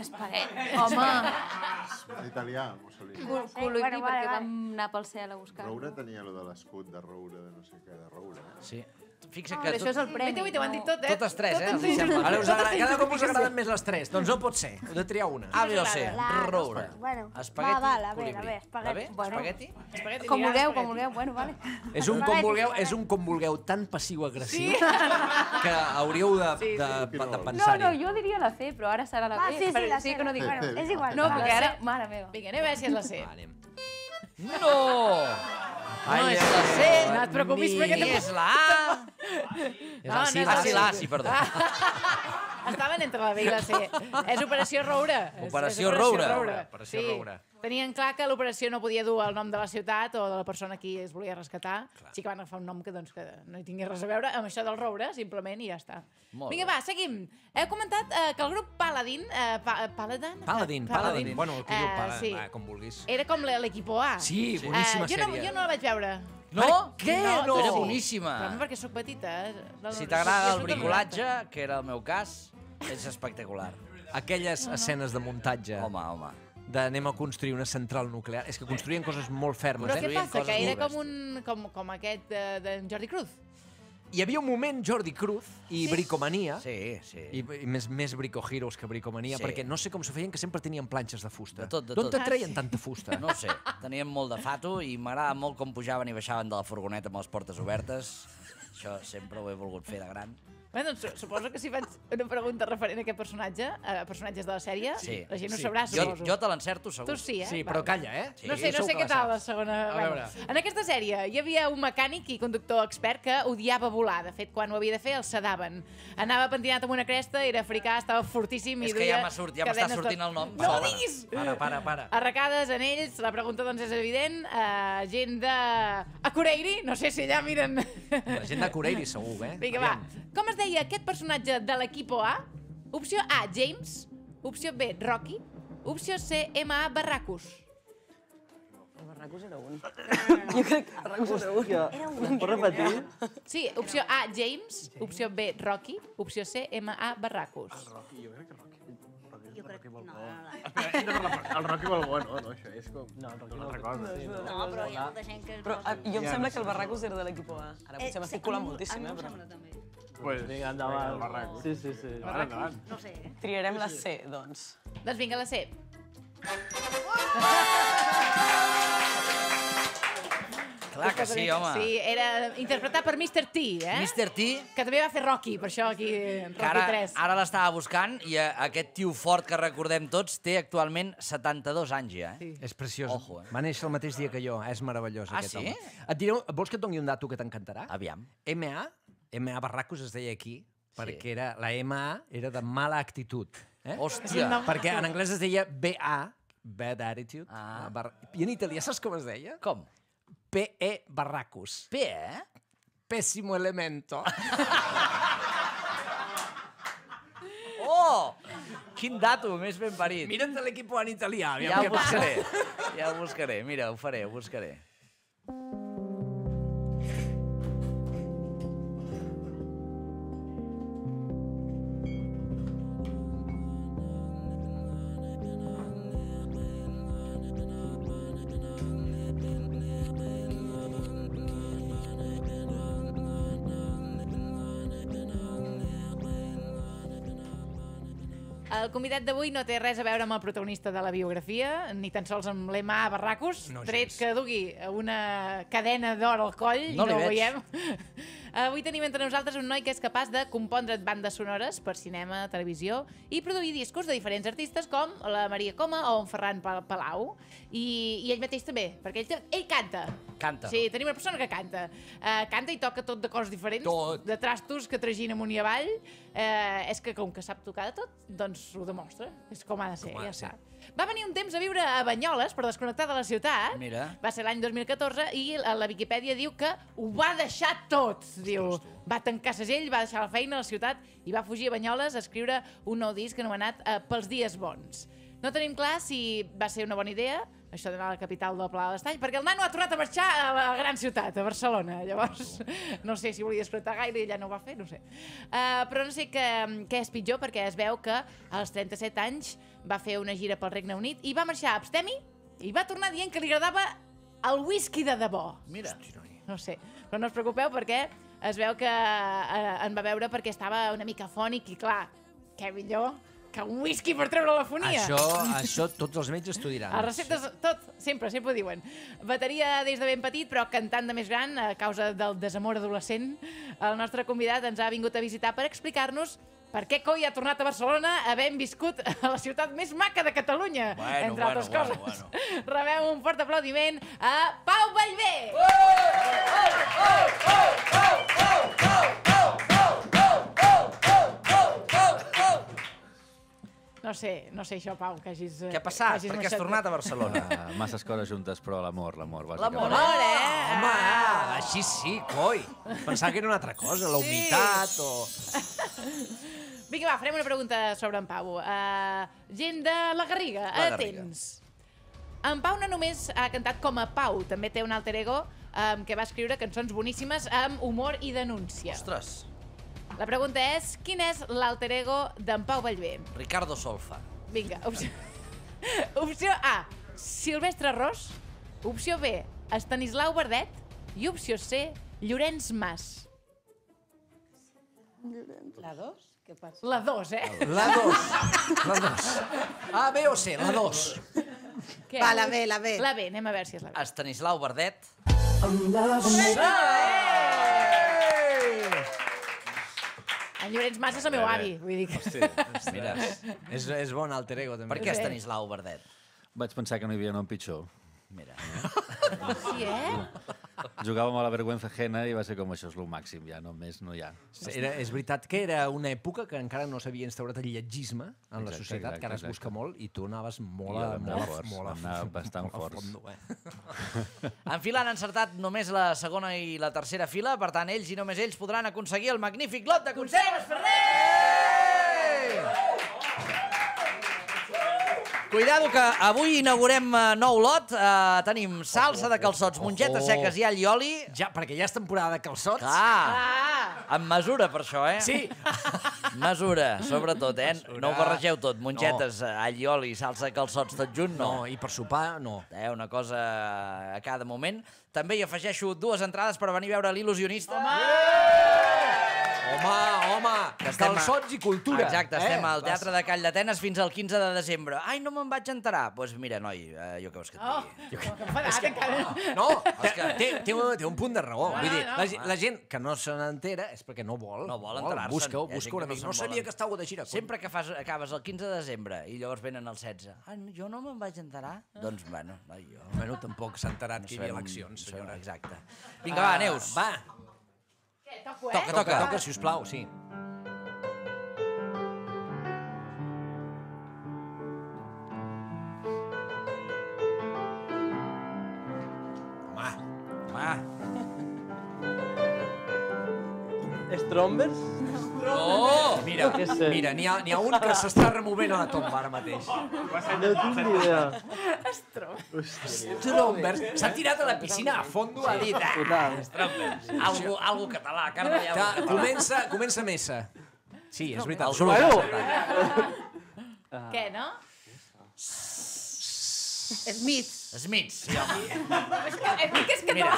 Espaguet. Home, Italià, Mussolini. col colibrí, bueno, perquè vale. vam anar pel cel a buscar. Roure tenia lo de l'escut de Roure, de no sé què, de Roure. Eh? Sí. Fixa Però que això és el premi. Veitu, veitu, ho han dit tot, eh? Totes tres, eh? Totes sembla. Ara us agrada, cada cop us agraden més les tres. Doncs no pot ser. Heu de triar una. A, B o C. Roure. Bueno, Espagueti, va, val, a colibrí. a ver, espagueti. La B? Bueno. Espagueti? Espagueti, Com vulgueu, com vulgueu. Bueno, vale. És un com vulgueu, és un com vulgueu tan passiu-agressiu que hauríeu de, Sí, sí. de, de, de No, pensar-hi. no, jo diria la C, però ara serà la Va, B. sí, sí, però la sí C, que no dic. Bueno, és igual. No, va, perquè ara... Mare meva. Vinga, anem a veure si és la C. Va, anem. No! No Ai, és ai, la C, No et preocupis, ni- perquè és la A. És No, el sí, no és Ah, la sí, C. la perdó. Estaven entre la B i la C. És Operació Roure. És- Operació és Roure. Operació sí. Roure. Tenien clar que l'operació no podia dur el nom de la ciutat o de la persona a qui es volia rescatar. Sí que van agafar un nom que, doncs, que no hi tingués res a veure amb això del Roure, simplement, i ja està. Molt Vinga, bé. va, seguim. Heu comentat eh, que el grup Paladin... Eh, pa, Paladin? Paladin, Paladin. Bueno, el que diu Eh, Paladin, sí. va, com vulguis. Era com l'equipo A. Sí, boníssima eh, jo no, sèrie. jo no la vaig veure. No? Què? No, No? Era sí. boníssima. Però perquè sóc petita. Eh? No, Si no, t'agrada el bricolatge, que era el meu cas, és espectacular. Aquelles escenes de muntatge Home, home. D'anem a construir una central nuclear. És que construïen coses molt fermes, Però eh? què passa? coses Que era com, un, com, com aquest de- d'en Jordi Cruz. Hi havia un moment Jordi Cruz i Bricomania, Sí, sí. i, i més, més Brico Heroes que Bricomania, Sí. perquè no sé com s'ho feien, que sempre tenien planxes de fusta. De tot, de D'on te treien tanta fusta? No sé, tenien molt de fato i m'agrada molt com pujaven i baixaven de la furgoneta amb les portes obertes. Això sempre ho he volgut fer de gran. Bé, doncs su- suposo que si faig una pregunta referent a aquest personatge, a personatges de la sèrie, Sí. la gent ho Sí. sabrà, Jo, suposo. jo te l'encerto segur. Tu sí, eh? Sí, Va, però calla, eh? No sé, no sé què tal la segona. A bueno, veure. En aquesta sèrie hi havia un mecànic i conductor expert que odiava volar. De fet, quan ho havia de fer, el sedaven. Anava pentinat amb una cresta, era africà, estava fortíssim i És que duia ja ja m'està cadenes de- sortint el nom. No ho para. diguis! Para, para, para. Arracades en ells, la pregunta doncs és evident. Uh, gent de... A Cureiri, no sé si allà miren... La gent de Cureiri, segur, eh? Vinga, va. Com es deia aquest personatge de l'equipo A? Opció A, James. Opció B, Rocky. Opció C, M.A. Barracus. El Barracus era un. jo crec que el Barracus era un. Pots repetir? Sí, opció A, James. Opció B, Rocky. Opció C, M.A. Barracus. Jo crec que no. No, El Rocky Balboa, no, no, això és com... No, el Rocky No no. però hi ha molta gent que... Però a, jo em sembla que el Barracus era de l'equip A. Ara Eh, potser m'estic colant moltíssim, a eh? mi em Però sembla també. Pues, vinga, endavant. Barraco. Sí, sí, sí. Endavant, endavant. No sé, eh? triarem la C, doncs. Doncs vinga, la C. Clar que sí, home. Sí, era interpretat per Mr. T, eh? Mr. T, Que també va fer Rocky, per això aquí, Rocky ara, 3. ara l'estava buscant i eh, aquest tio fort que recordem tots té actualment 72 anys ja, eh? Sí. És preciós. Ojo, eh? Va néixer el mateix dia que jo. És meravellós, Ah, aquest sí? home. Et diré, vols que et doni un dato que t'encantarà? Aviam. MA, MA Barracus es deia aquí, perquè era, la MA era de mala actitud. Eh? Hòstia. Perquè en anglès es deia BA, Bad Attitude. Ah. Bar... I en italià saps com es deia? Com? PE Barracus. Bé, eh? Pésimo elemento. Oh! Quin dato més ben parit. Mira't l'equip en italià. aviam ja què ho passa. buscaré. Ja ho buscaré. Mira, ho faré, ho buscaré. El convidat d'avui no té res a veure amb el protagonista de la biografia, ni tan sols amb l'Emma Barracus, No tret que dugui una cadena d'or al coll, No i no ho veig. veiem. Avui tenim entre nosaltres un noi que és capaç de compondre bandes sonores per cinema, televisió i produir discos de diferents artistes com la Maria Coma o en Ferran Pa- Palau. I, I ell mateix també, perquè ell, ell canta. Canta. Sí, tenim una persona que canta. Uh, canta i toca tot de coses diferents, Tot. de trastos que tragina amunt i avall. Uh, és que com que sap tocar de tot, doncs ho demostra. És com ha de ser, Com ha ja de ser. està. Va venir un temps a viure a Banyoles per desconnectar de la ciutat. Mira. Va ser l'any 2014 i a la Viquipèdia diu que ho va deixar tot. Diu, va tancar segell, va deixar la feina a la ciutat i va fugir a Banyoles a escriure un nou disc anomenat eh, Pels dies bons. No tenim clar si va ser una bona idea, això d'anar a la capital del Pla de l'Estany, perquè el nano ha tornat a marxar a la gran ciutat, a Barcelona. Llavors, no sé si volia desconnectar gaire i ella no ho va fer, no sé. Uh, però no sé què, què és pitjor, perquè es veu que als 37 anys va fer una gira pel Regne Unit i va marxar abstemi i va tornar dient que li agradava el whisky de debò. Mira. No sé, però no us preocupeu perquè es veu que eh, en va veure perquè estava una mica fònic i clar, què millor que un whisky per treure la fonia. Això, això tots els metges t'ho diran. Les receptes, tot, sempre, sempre ho diuen. Bateria des de ben petit, però cantant de més gran, a causa del desamor adolescent, el nostre convidat ens ha vingut a visitar per explicar-nos per què coi ha tornat a Barcelona havent viscut a la ciutat més maca de Catalunya, Bueno, entre bueno, altres bueno, coses. Rebem un fort aplaudiment a Pau Vallvé! No sé, no sé això, Pau, que hagis... eh, Què ha passat? que hagis Per què has tornat a Barcelona? Uh, masses coses juntes, però l'amor, l'amor, L'amor, bàsicament. eh? Home, ah, així sí, coi. Pensava que era una altra cosa, la humitat o... Vinga, va, farem una pregunta sobre en Pau. Uh, gent de la Garriga, La Garriga. atents. En Pau no només ha cantat com a Pau, també té un alter ego um, que va escriure cançons boníssimes amb humor i denúncia. Ostres, La pregunta és, quin és l'alter ego d'en Pau Vallvé? Ricardo Solfa. Vinga, opció... opció A, Silvestre Ros. Opció B, Estanislau Verdet. I opció C, Llorenç Mas. La 2? Què passa? La 2, eh? La 2. La 2. A, B o C? La 2. Què? Va, la B, la B. La B, anem a veure si és la B. Estanislau Verdet. En Llorenç Mas és el meu avi, vull dir que... Sí. Mira, És, és bon alter ego, també. per què Estanislau Verdet? Vaig pensar que no hi havia nom pitjor. Mira, Sí, eh? Jugàvem a la vergüenza ajena i va ser com això és el màxim, ja només no hi ha. Era, és veritat que era una època que encara no s'havia instaurat el llegisme en la Exacte, societat, que ara es exacte, busca molt, i tu anaves molt a, molt a, forts, molt a, anar bastant molt a forts. fondo, eh? En fila han encertat només la segona i la tercera fila, per tant, ells i només ells podran aconseguir el magnífic lot de conserves Ferrer! Cuidado que avui inaugurem eh, nou lot. Uh, tenim salsa de calçots, mongetes seques i all i oli. Ja, perquè ja és temporada de calçots. Clar, Ah! amb mesura per això, eh? Sí. Mesura, sobretot, eh? Mesura. No ho barregeu tot, mongetes, no. all i oli, salsa de calçots, tot junt, no. No, i per sopar, no. Eh, una cosa a cada moment. També hi afegeixo dues entrades per venir a veure l'il·lusionista. Home, home, estem a- calçots i cultura. Exacte, estem eh? al Teatre de Call d'Atenes fins al 15 de desembre. Ai, no me'n vaig enterar. Doncs pues mira, noi, eh, jo què vols que et Oh, digui? que enfadat encara. No, té, té, té, un, té un punt de raó. No, Vull dir, no, la, no. ge- la gent que no se n'entera és perquè no vol. No vol enterar-se'n. Busca, busca que una no mica. se'n No sabia que estàveu de gira. Sempre que fas, acabes el 15 de desembre i llavors venen el 16. Ai, no, jo no me'n vaig enterar. Doncs, bueno, noi, jo... Bueno, tampoc s'ha enterat que hi havia eleccions, no senyora. Exacte. Vinga, va, Neus. Va, Toco, eh? toca, toca, toca, si us plau, sí. Home, Va. Strombers? Oh! Mira, mira, n'hi ha, ha un que s'està removent a la tomba ara mateix. No tinc ni idea. Trombers s'ha tirat a la piscina a fondo, ha dit... Ah, Total. Algo, algo català, carme, català. comença, comença messa. Sí, és veritat. Bueno, Què, no? Smith. Smiths, sí, home. És que, és que és Mira,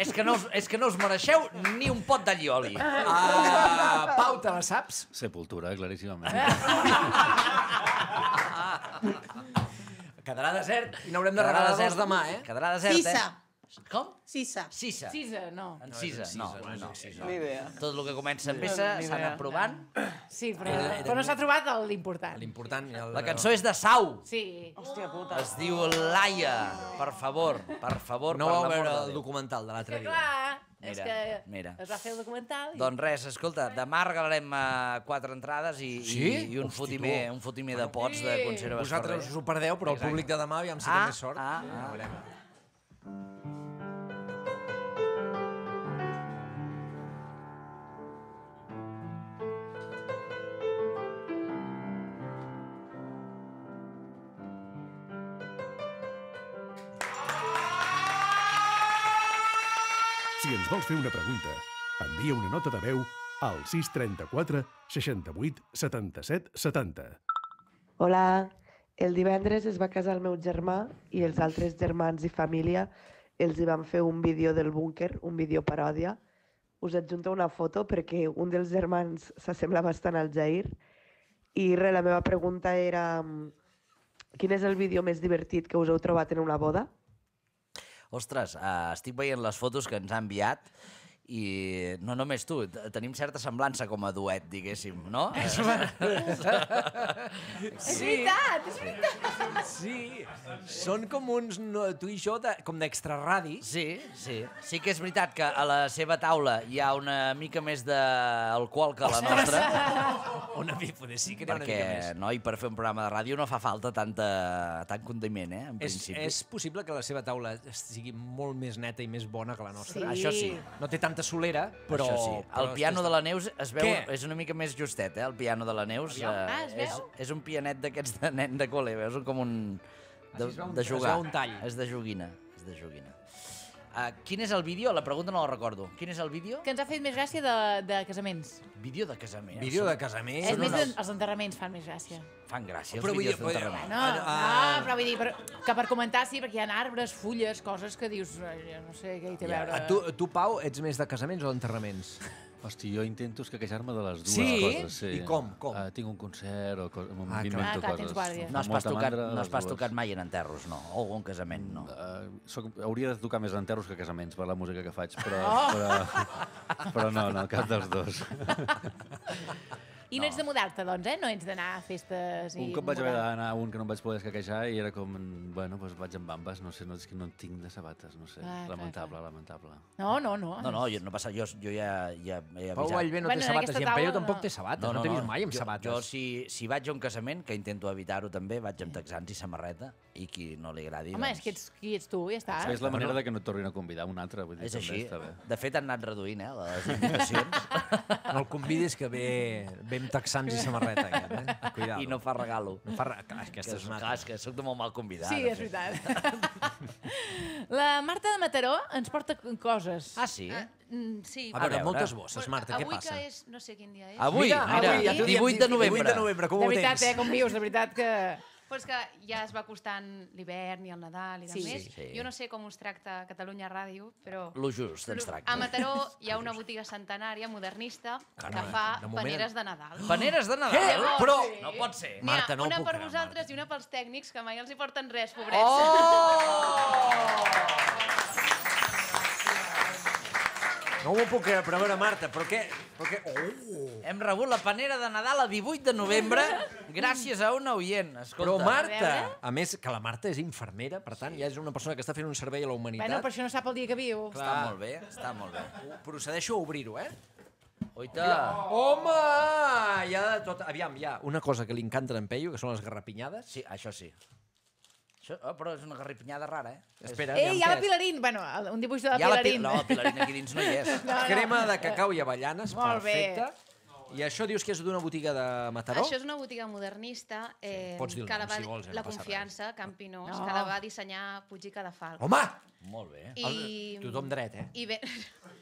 és que no, us- és que no us mereixeu ni un pot d'allioli. Ah, Pau, Pau, te la saps? Sepultura, claríssimament. Quedarà desert i n'haurem de regalar desert. dos demà, eh? Quedarà desert, Sisa. eh? Com? Sisa. Sisa. Sisa, no. En Sisa, no. no, no. Ni idea. Tot el que comença amb idea. s'ha anat provant. Sí, però, era- però no s'ha trobat l'important. L'important... El... La cançó és de Sau. Sí. Hòstia puta. Es diu Laia. Per favor, per favor, No vau veure el documental de l'altre dia. clar, és Mira, que mira. es va fer el documental i... Doncs res, escolta, demà regalarem uh, quatre entrades i, Sí? i, i un, Hosti, fotimer, tu. un fotimer de pots de conserves Vosaltres us ho perdeu, però el Exacte. públic de demà aviam si Ah, té més sort. ah, Ja ah. Si ens vols fer una pregunta, envia una nota de veu al 634 68 77 70. Hola, el divendres es va casar el meu germà i els altres germans i família els hi van fer un vídeo del búnquer, un vídeo paròdia. Us adjunto una foto perquè un dels germans s'assembla bastant al Jair i res, la meva pregunta era mm, quin és el vídeo més divertit que us heu trobat en una boda? Ostres, uh, estic veient les fotos que ens ha enviat i no només tu, tenim certa semblança com a duet, diguéssim, no? És veritat, és veritat. Sí, són com uns, no, tu i jo, de, com d'extraradi. Sí, sí. Sí que és veritat que a la seva taula hi ha una mica més d'alcohol que a la nostra. Una mica, poder sí que n'hi ha una perquè, mica més. no, i per fer un programa de ràdio no fa falta tanta, tant condiment, eh, en És, principi. és possible que la seva taula sigui molt més neta i més bona que la nostra. Sí. Això sí. No té tanta solera, però... Això sí. El però piano de la Neus es veu, Què? és una mica més justet, eh? El piano de la Neus eh, Ah, es és, veu? és un pianet d'aquests de nen de col·le, veus? Com un... De, es veu un- de es jugar. veu un tall. És de joguina. És de joguina. Uh, quin és el vídeo? La pregunta no la recordo. Quin és el vídeo? Que ens ha fet més gràcia de, de casaments. Vídeo de casament. Vídeo de Són- casament. És Són més, unes- els enterraments fan més gràcia. Fan gràcia, els Però vull vídeos dir, vull dir, d'enterrament. No, no, però vull dir, però, que per comentar sí, perquè hi ha arbres, fulles, coses que dius, "Ai, jo no sé què hi té a veure. Tu, tu, Pau, ets més de casaments o d'enterraments? Hosti, jo intento esquejar-me de les dues Sí? coses. Sí? I com, com? Uh, tinc un concert o co Ah, m'invento. Ah, coses. guàrdia. No has pas tocat, no has pas dues. tocat mai en enterros, no? O algun casament, no. Uh, soc, hauria de tocar més enterros que casaments per la música que faig, però, Oh! però, però no, no, cap dels dos. I no, ets de mudar-te, doncs, eh? No ets d'anar a festes i... Un cop vaig haver d'anar a un que no em vaig poder escaquejar i era com, bueno, doncs vaig amb bambes, no sé, no, és que no en tinc de sabates, no sé. Clar, clar, lamentable, lamentable. No, no, no. No, no, jo, no passa, jo, jo ja, ja he avisat. Pau Vallvé no Bueno, té sabates i en Peyu taula tampoc no. té sabates. No, t'he vist mai amb jo, sabates. Jo, si, si vaig a un casament, que intento evitar-ho també, vaig amb texans i samarreta, i qui no li agradi, Home, doncs... és que ets, qui ets tu, ja està. és la manera de que no et tornin a convidar un altre, vull dir, És així. està bé. De fet, han anat reduint, eh, les invitacions. No el convidis que ve, ve amb texans i samarreta. Aquest, eh? Cuidado. I no fa regalo. No fa re... Clar, aquesta que, és una... clar, és que soc de molt mal convidat. Sí, de és fet. veritat. La Marta de Mataró ens porta coses. Ah, sí? Mm, sí. A veure, veure. moltes bosses, Marta, què avui passa? que és... No sé quin dia és. Avui, mira, Mira, avui, ja t'ho havíem 18 dit, de novembre. 18 de novembre, com de ho veritat, tens? eh, com vius, de veritat que... Però és que ja es va acostant l'hivern i el Nadal i Sí. més. Sí, sí. Jo no sé com us tracta Catalunya Ràdio, però... Lo just ens tracta. A Mataró hi ha una botiga centenària modernista que Caram, fa de moment- paneres de Nadal. Paneres de Nadal? Què? Però... Sí. No pot ser. Marta, no una per vosaltres i una pels tècnics que mai els hi porten res, pobrets. Oh! No m'ho puc creure, però a veure, Marta, però què... Però què... Oh! Hem rebut la panera de Nadal a 18 de novembre gràcies a una oient. Escolta. Però A Marta, veure. a més, que la Marta és infermera, per tant, ja és una persona que està fent un servei a la humanitat. Bueno, per això no sap el dia que viu. Està molt bé, està molt bé. Procedeixo a obrir-ho, eh? Oita! Home! Hi ha de tot... Aviam, hi ha una cosa que li encanta a en Peyu, que són les garrapinyades. Sí, això sí. Això, oh, però és una garripinyada rara, eh? Espera, Ei, hi ha la. Pilarín. Bueno, un dibuix de la Hi ha la, pi... Pilarín. no, la Pilarín aquí dins no hi és. No, no. Crema de cacau i avellanes, Molt bé. perfecte. I això dius que és d'una botiga de Mataró? Això és una botiga modernista eh, Pots dir el que la, nom, va, si vols, eh, no la passa confiança, Campinós, No. que la va dissenyar Puig i Cadafalc. Home! Molt bé. I, El- tothom dret, eh? I ve,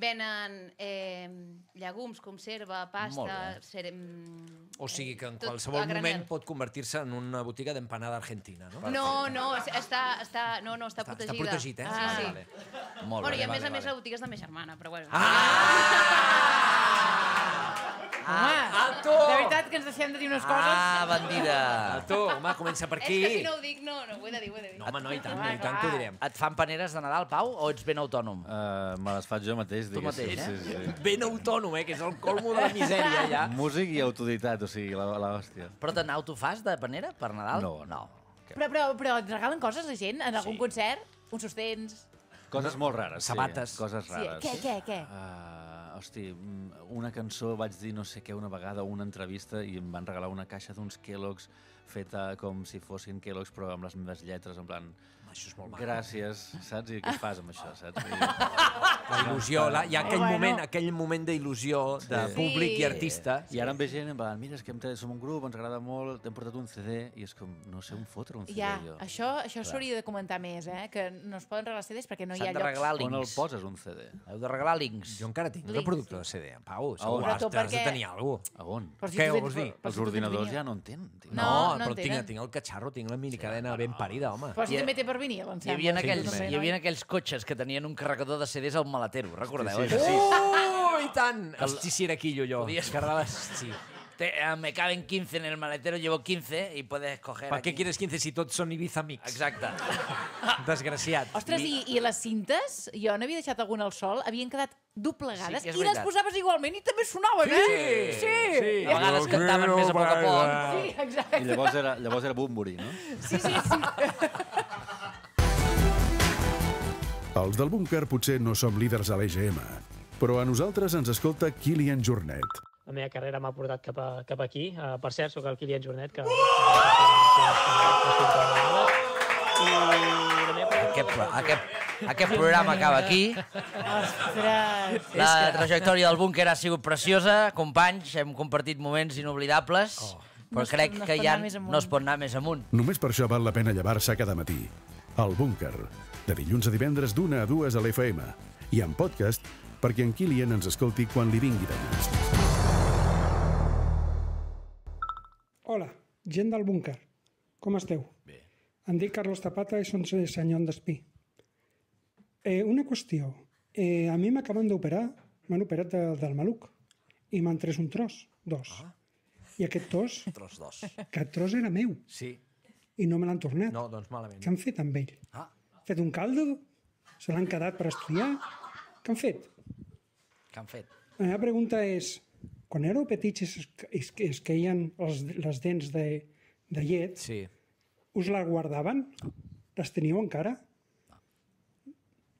venen eh, llegums, conserva, pasta... Cere, mm, O sigui que en tot qualsevol moment pot convertir-se en una botiga d'empanada argentina, no? No, no, està, està, no, no, està, Està- està protegida. protegit, eh? Ah, sí. vale. Molt bueno, bé, i a vale, més a més vale. la botiga és de ma germana, però bueno. Ah! Que ens deixem de dir unes Ah, coses. bandida. Tu, home, comença per aquí. És que si no ho dic, no, no ho he de dir, ho he de dir. No, home, no, i tant, Home, i tant que ho direm. Et fan paneres de Nadal, Pau, o ets ben autònom? Uh, me les faig jo mateix, Tu diguéssim. mateix, eh? Sí, sí. Ben autònom, eh, que és el colmo de la misèria, ja. Músic i autoditat, o sigui, la, la hòstia. Però te n'autofas de panera per Nadal? No. No. Però, però, però et regalen coses la gent en algun Sí. concert? Uns sostens? Coses molt rares, Sabates. sí. Coses Sí, rares. què, què, què? Uh, hosti, mm, una cançó, vaig dir no sé què una vegada, una entrevista, i em van regalar una caixa d'uns Kellogg's feta com si fossin Kellogg's, però amb les meves lletres, en plan... Això és molt maco. Gràcies, saps? I què fas amb això, saps? I... La il·lusió, la, hi ha aquell Bueno. moment, aquell moment d'il·lusió de Sí. públic Sí. i artista. I ara em ve gent en plan, mira, és que som un grup, ens agrada molt, t'hem portat un CD, i és com, no sé on fotre un CD, Ja, jo. això, això s'hauria de comentar més, eh? Que no es poden regalar CDs perquè no hi ha S'han de llocs. regalar On el links. poses, un CD? Heu de regalar links. Jo encara tinc un Links, reproductor de CD, Pau. on? Segur, Però has, tu has de perquè- tenir alguna cosa. A on? Però si Què vols dir? Els ordinadors ja no en tenen. No, no però en tinc, tinc el catxarro, tinc la minicadena ben parida, home. Però si també té per vinil, em Hi havia, Sí, aquells, també, hi havia aquells cotxes que tenien un carregador de CDs al maletero, recordeu? Sí, sí, eh? sí. Oh, i tant! Hosti, si era quillo, jo. Podies- Carregava- Sí. Te- eh, me caben 15 en el maletero, llevo 15 y puedes escoger Per aquí. què quieres 15 si tots són Ibiza amics? Exacte. Desgraciat. Ostres, i, i les cintes, jo n'havia deixat alguna al sol, havien quedat doblegades Sí és i les veritat. posaves igualment i també sonaven, eh? Sí! sí. A vegades cantaven més a poc a poc. Sí, exacte. I llavors era, llavors era Bumburi, no? Sí, sí, sí. Els del búnquer potser no som líders a l'EGM, però a nosaltres ens escolta Kilian Jornet. La meva carrera m'ha portat cap, a, cap aquí. Uh, per cert, sóc el Kilian Jornet, que... Pregunta... Aquest, pro- aquest, aquest programa acaba aquí. Ostres. La trajectòria del búnquer ha sigut preciosa. Companys, hem compartit moments inoblidables. No Però es crec no que ja no es pot anar més amunt. Només per això val la pena llevar-se cada matí. El búnquer, de dilluns a divendres d'una a dues a l'FM. I en podcast, perquè en Kilian ens escolti quan li vingui de gust. Gent del búnquer. Com esteu? Bé. Em dic Carlos Zapata i som de Senyor d'Espí. Eh, una qüestió. Eh, a mi m'acaben d'operar, m'han operat de, del maluc i m'han tret un tros, dos. Ah. I aquest tros, Tros dos. aquest tros era meu Sí. i no me l'han tornat. No, doncs malament. Què han fet amb ell? Ah. Fet un caldo? Se l'han quedat per estudiar? Què han fet? Què han fet? La meva pregunta és, quan éreu petits es, es, es queien els, les dents de, de llet, Sí. us la guardaven? Les teníeu encara?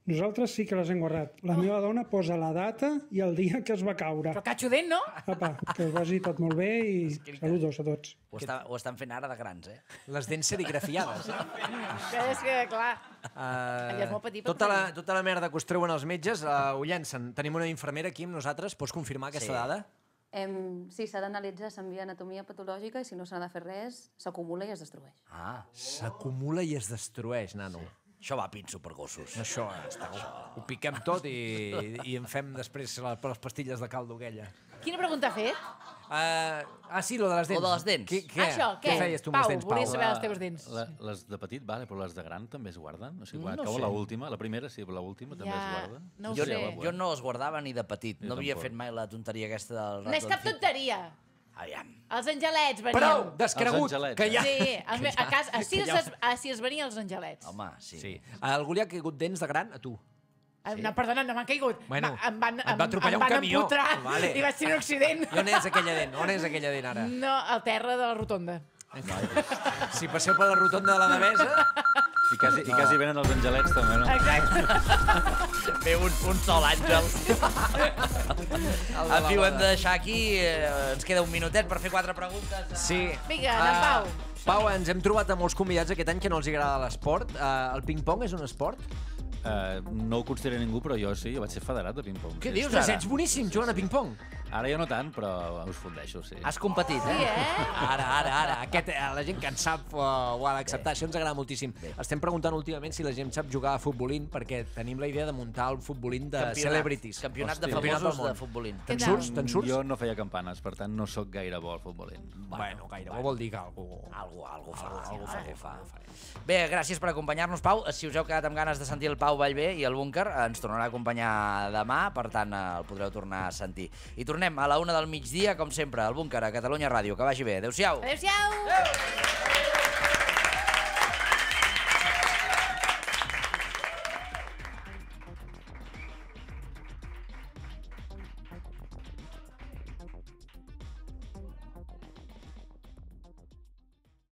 Nosaltres sí que les hem guardat. La meva dona posa la data i el dia que es va caure. Però catxudent, no? Apa, que us vagi tot molt bé i saludos a tots. Ho, està, ho estan fent ara de grans, eh? Les dents serigrafiades. Eh? Que és que, clar... Uh, és molt petit tota, la, tota la merda que us treuen els metges uh, ho llencen. Tenim una infermera aquí amb nosaltres. Pots confirmar aquesta Sí. dada? Em, sí, s'ha d'analitzar, s'envia anatomia patològica i si no s'ha de fer res, s'acumula i es destrueix. Ah, S'acumula i es destrueix, nano. això va pinso per gossos. Això, està, ho, ho piquem tot i, i en fem després la, les pastilles de caldo aquella. Quina pregunta ha fet? Uh, ah, sí, lo de les dents. Lo de les dents. Què, què? Això, què? Què feies tu amb Pau, les dents, Pau? volia saber les teves dents. La, les de petit, vale, però les de gran també es guarden? O sigui, quan No acaba sé. la última, la primera sí, però la última també Ja, es guarda? no ho jo, sé. jo no els guardava ni de petit. Jo No havia tampoc. fet mai la tonteria aquesta del No és cap tonteria. Aviam. Els angelets venien. Prou, descregut, Els angelets, que eh? ja... Sí, a, a, casa, a, que Sils, ja- es, a Sils venien els angelets. Home, sí. Sí. Algú li ha caigut dents de gran? A tu. Sí. No, perdona, no m'han caigut. Bueno, Va- em van, et va em, atropellar em un van camió. empotrar Vale. i vaig tenir un accident. I on és aquella dent? On és aquella dent ara? No, al terra de la rotonda. Si passeu per la rotonda de la Devesa... I quasi, i quasi venen els angelets també, no? Exacte. Ve un, un sol àngel. en fi, ho hem de deixar aquí. Eh, ens queda un minutet per fer quatre preguntes. Sí. Vinga, anem, Pau. Pau, ens hem trobat a molts convidats aquest any que no els agrada l'esport. Uh, el ping-pong és un esport? Uh, no ho considera ningú, però jo sí, jo vaig ser federat de ping-pong. Què dius ara? ets boníssim jugant a ping-pong. Ara ja no tant, però us fundeixo, sí. Has competit, Sí, eh? eh? Ara, ara, ara. Aquest, eh, la gent que en sap uh, ho ha d'acceptar. Això ens agrada moltíssim. Estem preguntant últimament si la gent sap jugar a futbolín, perquè tenim la idea de muntar el futbolín de Campionat. celebrities. Campionat de Campionat famosos de futbolín. Te'n surts? Te'n surts? Jo no feia campanes, per tant no sóc gaire bo al futbolín. Bueno, gaire. Bo vol dir que algú... Algo, algo fa, Algú algo fa, fa. algú fa. Bé, gràcies per acompanyar-nos, Pau. Si us heu quedat amb ganes de sentir el Pau Vallvé i el búnquer, ens tornarà a acompanyar demà, per tant, eh, el podreu tornar a sentir. I tornem tornem a la una del migdia, com sempre, al búnquer a Catalunya Ràdio. Que vagi bé. Adéu-siau. Adéu-siau! Adéu.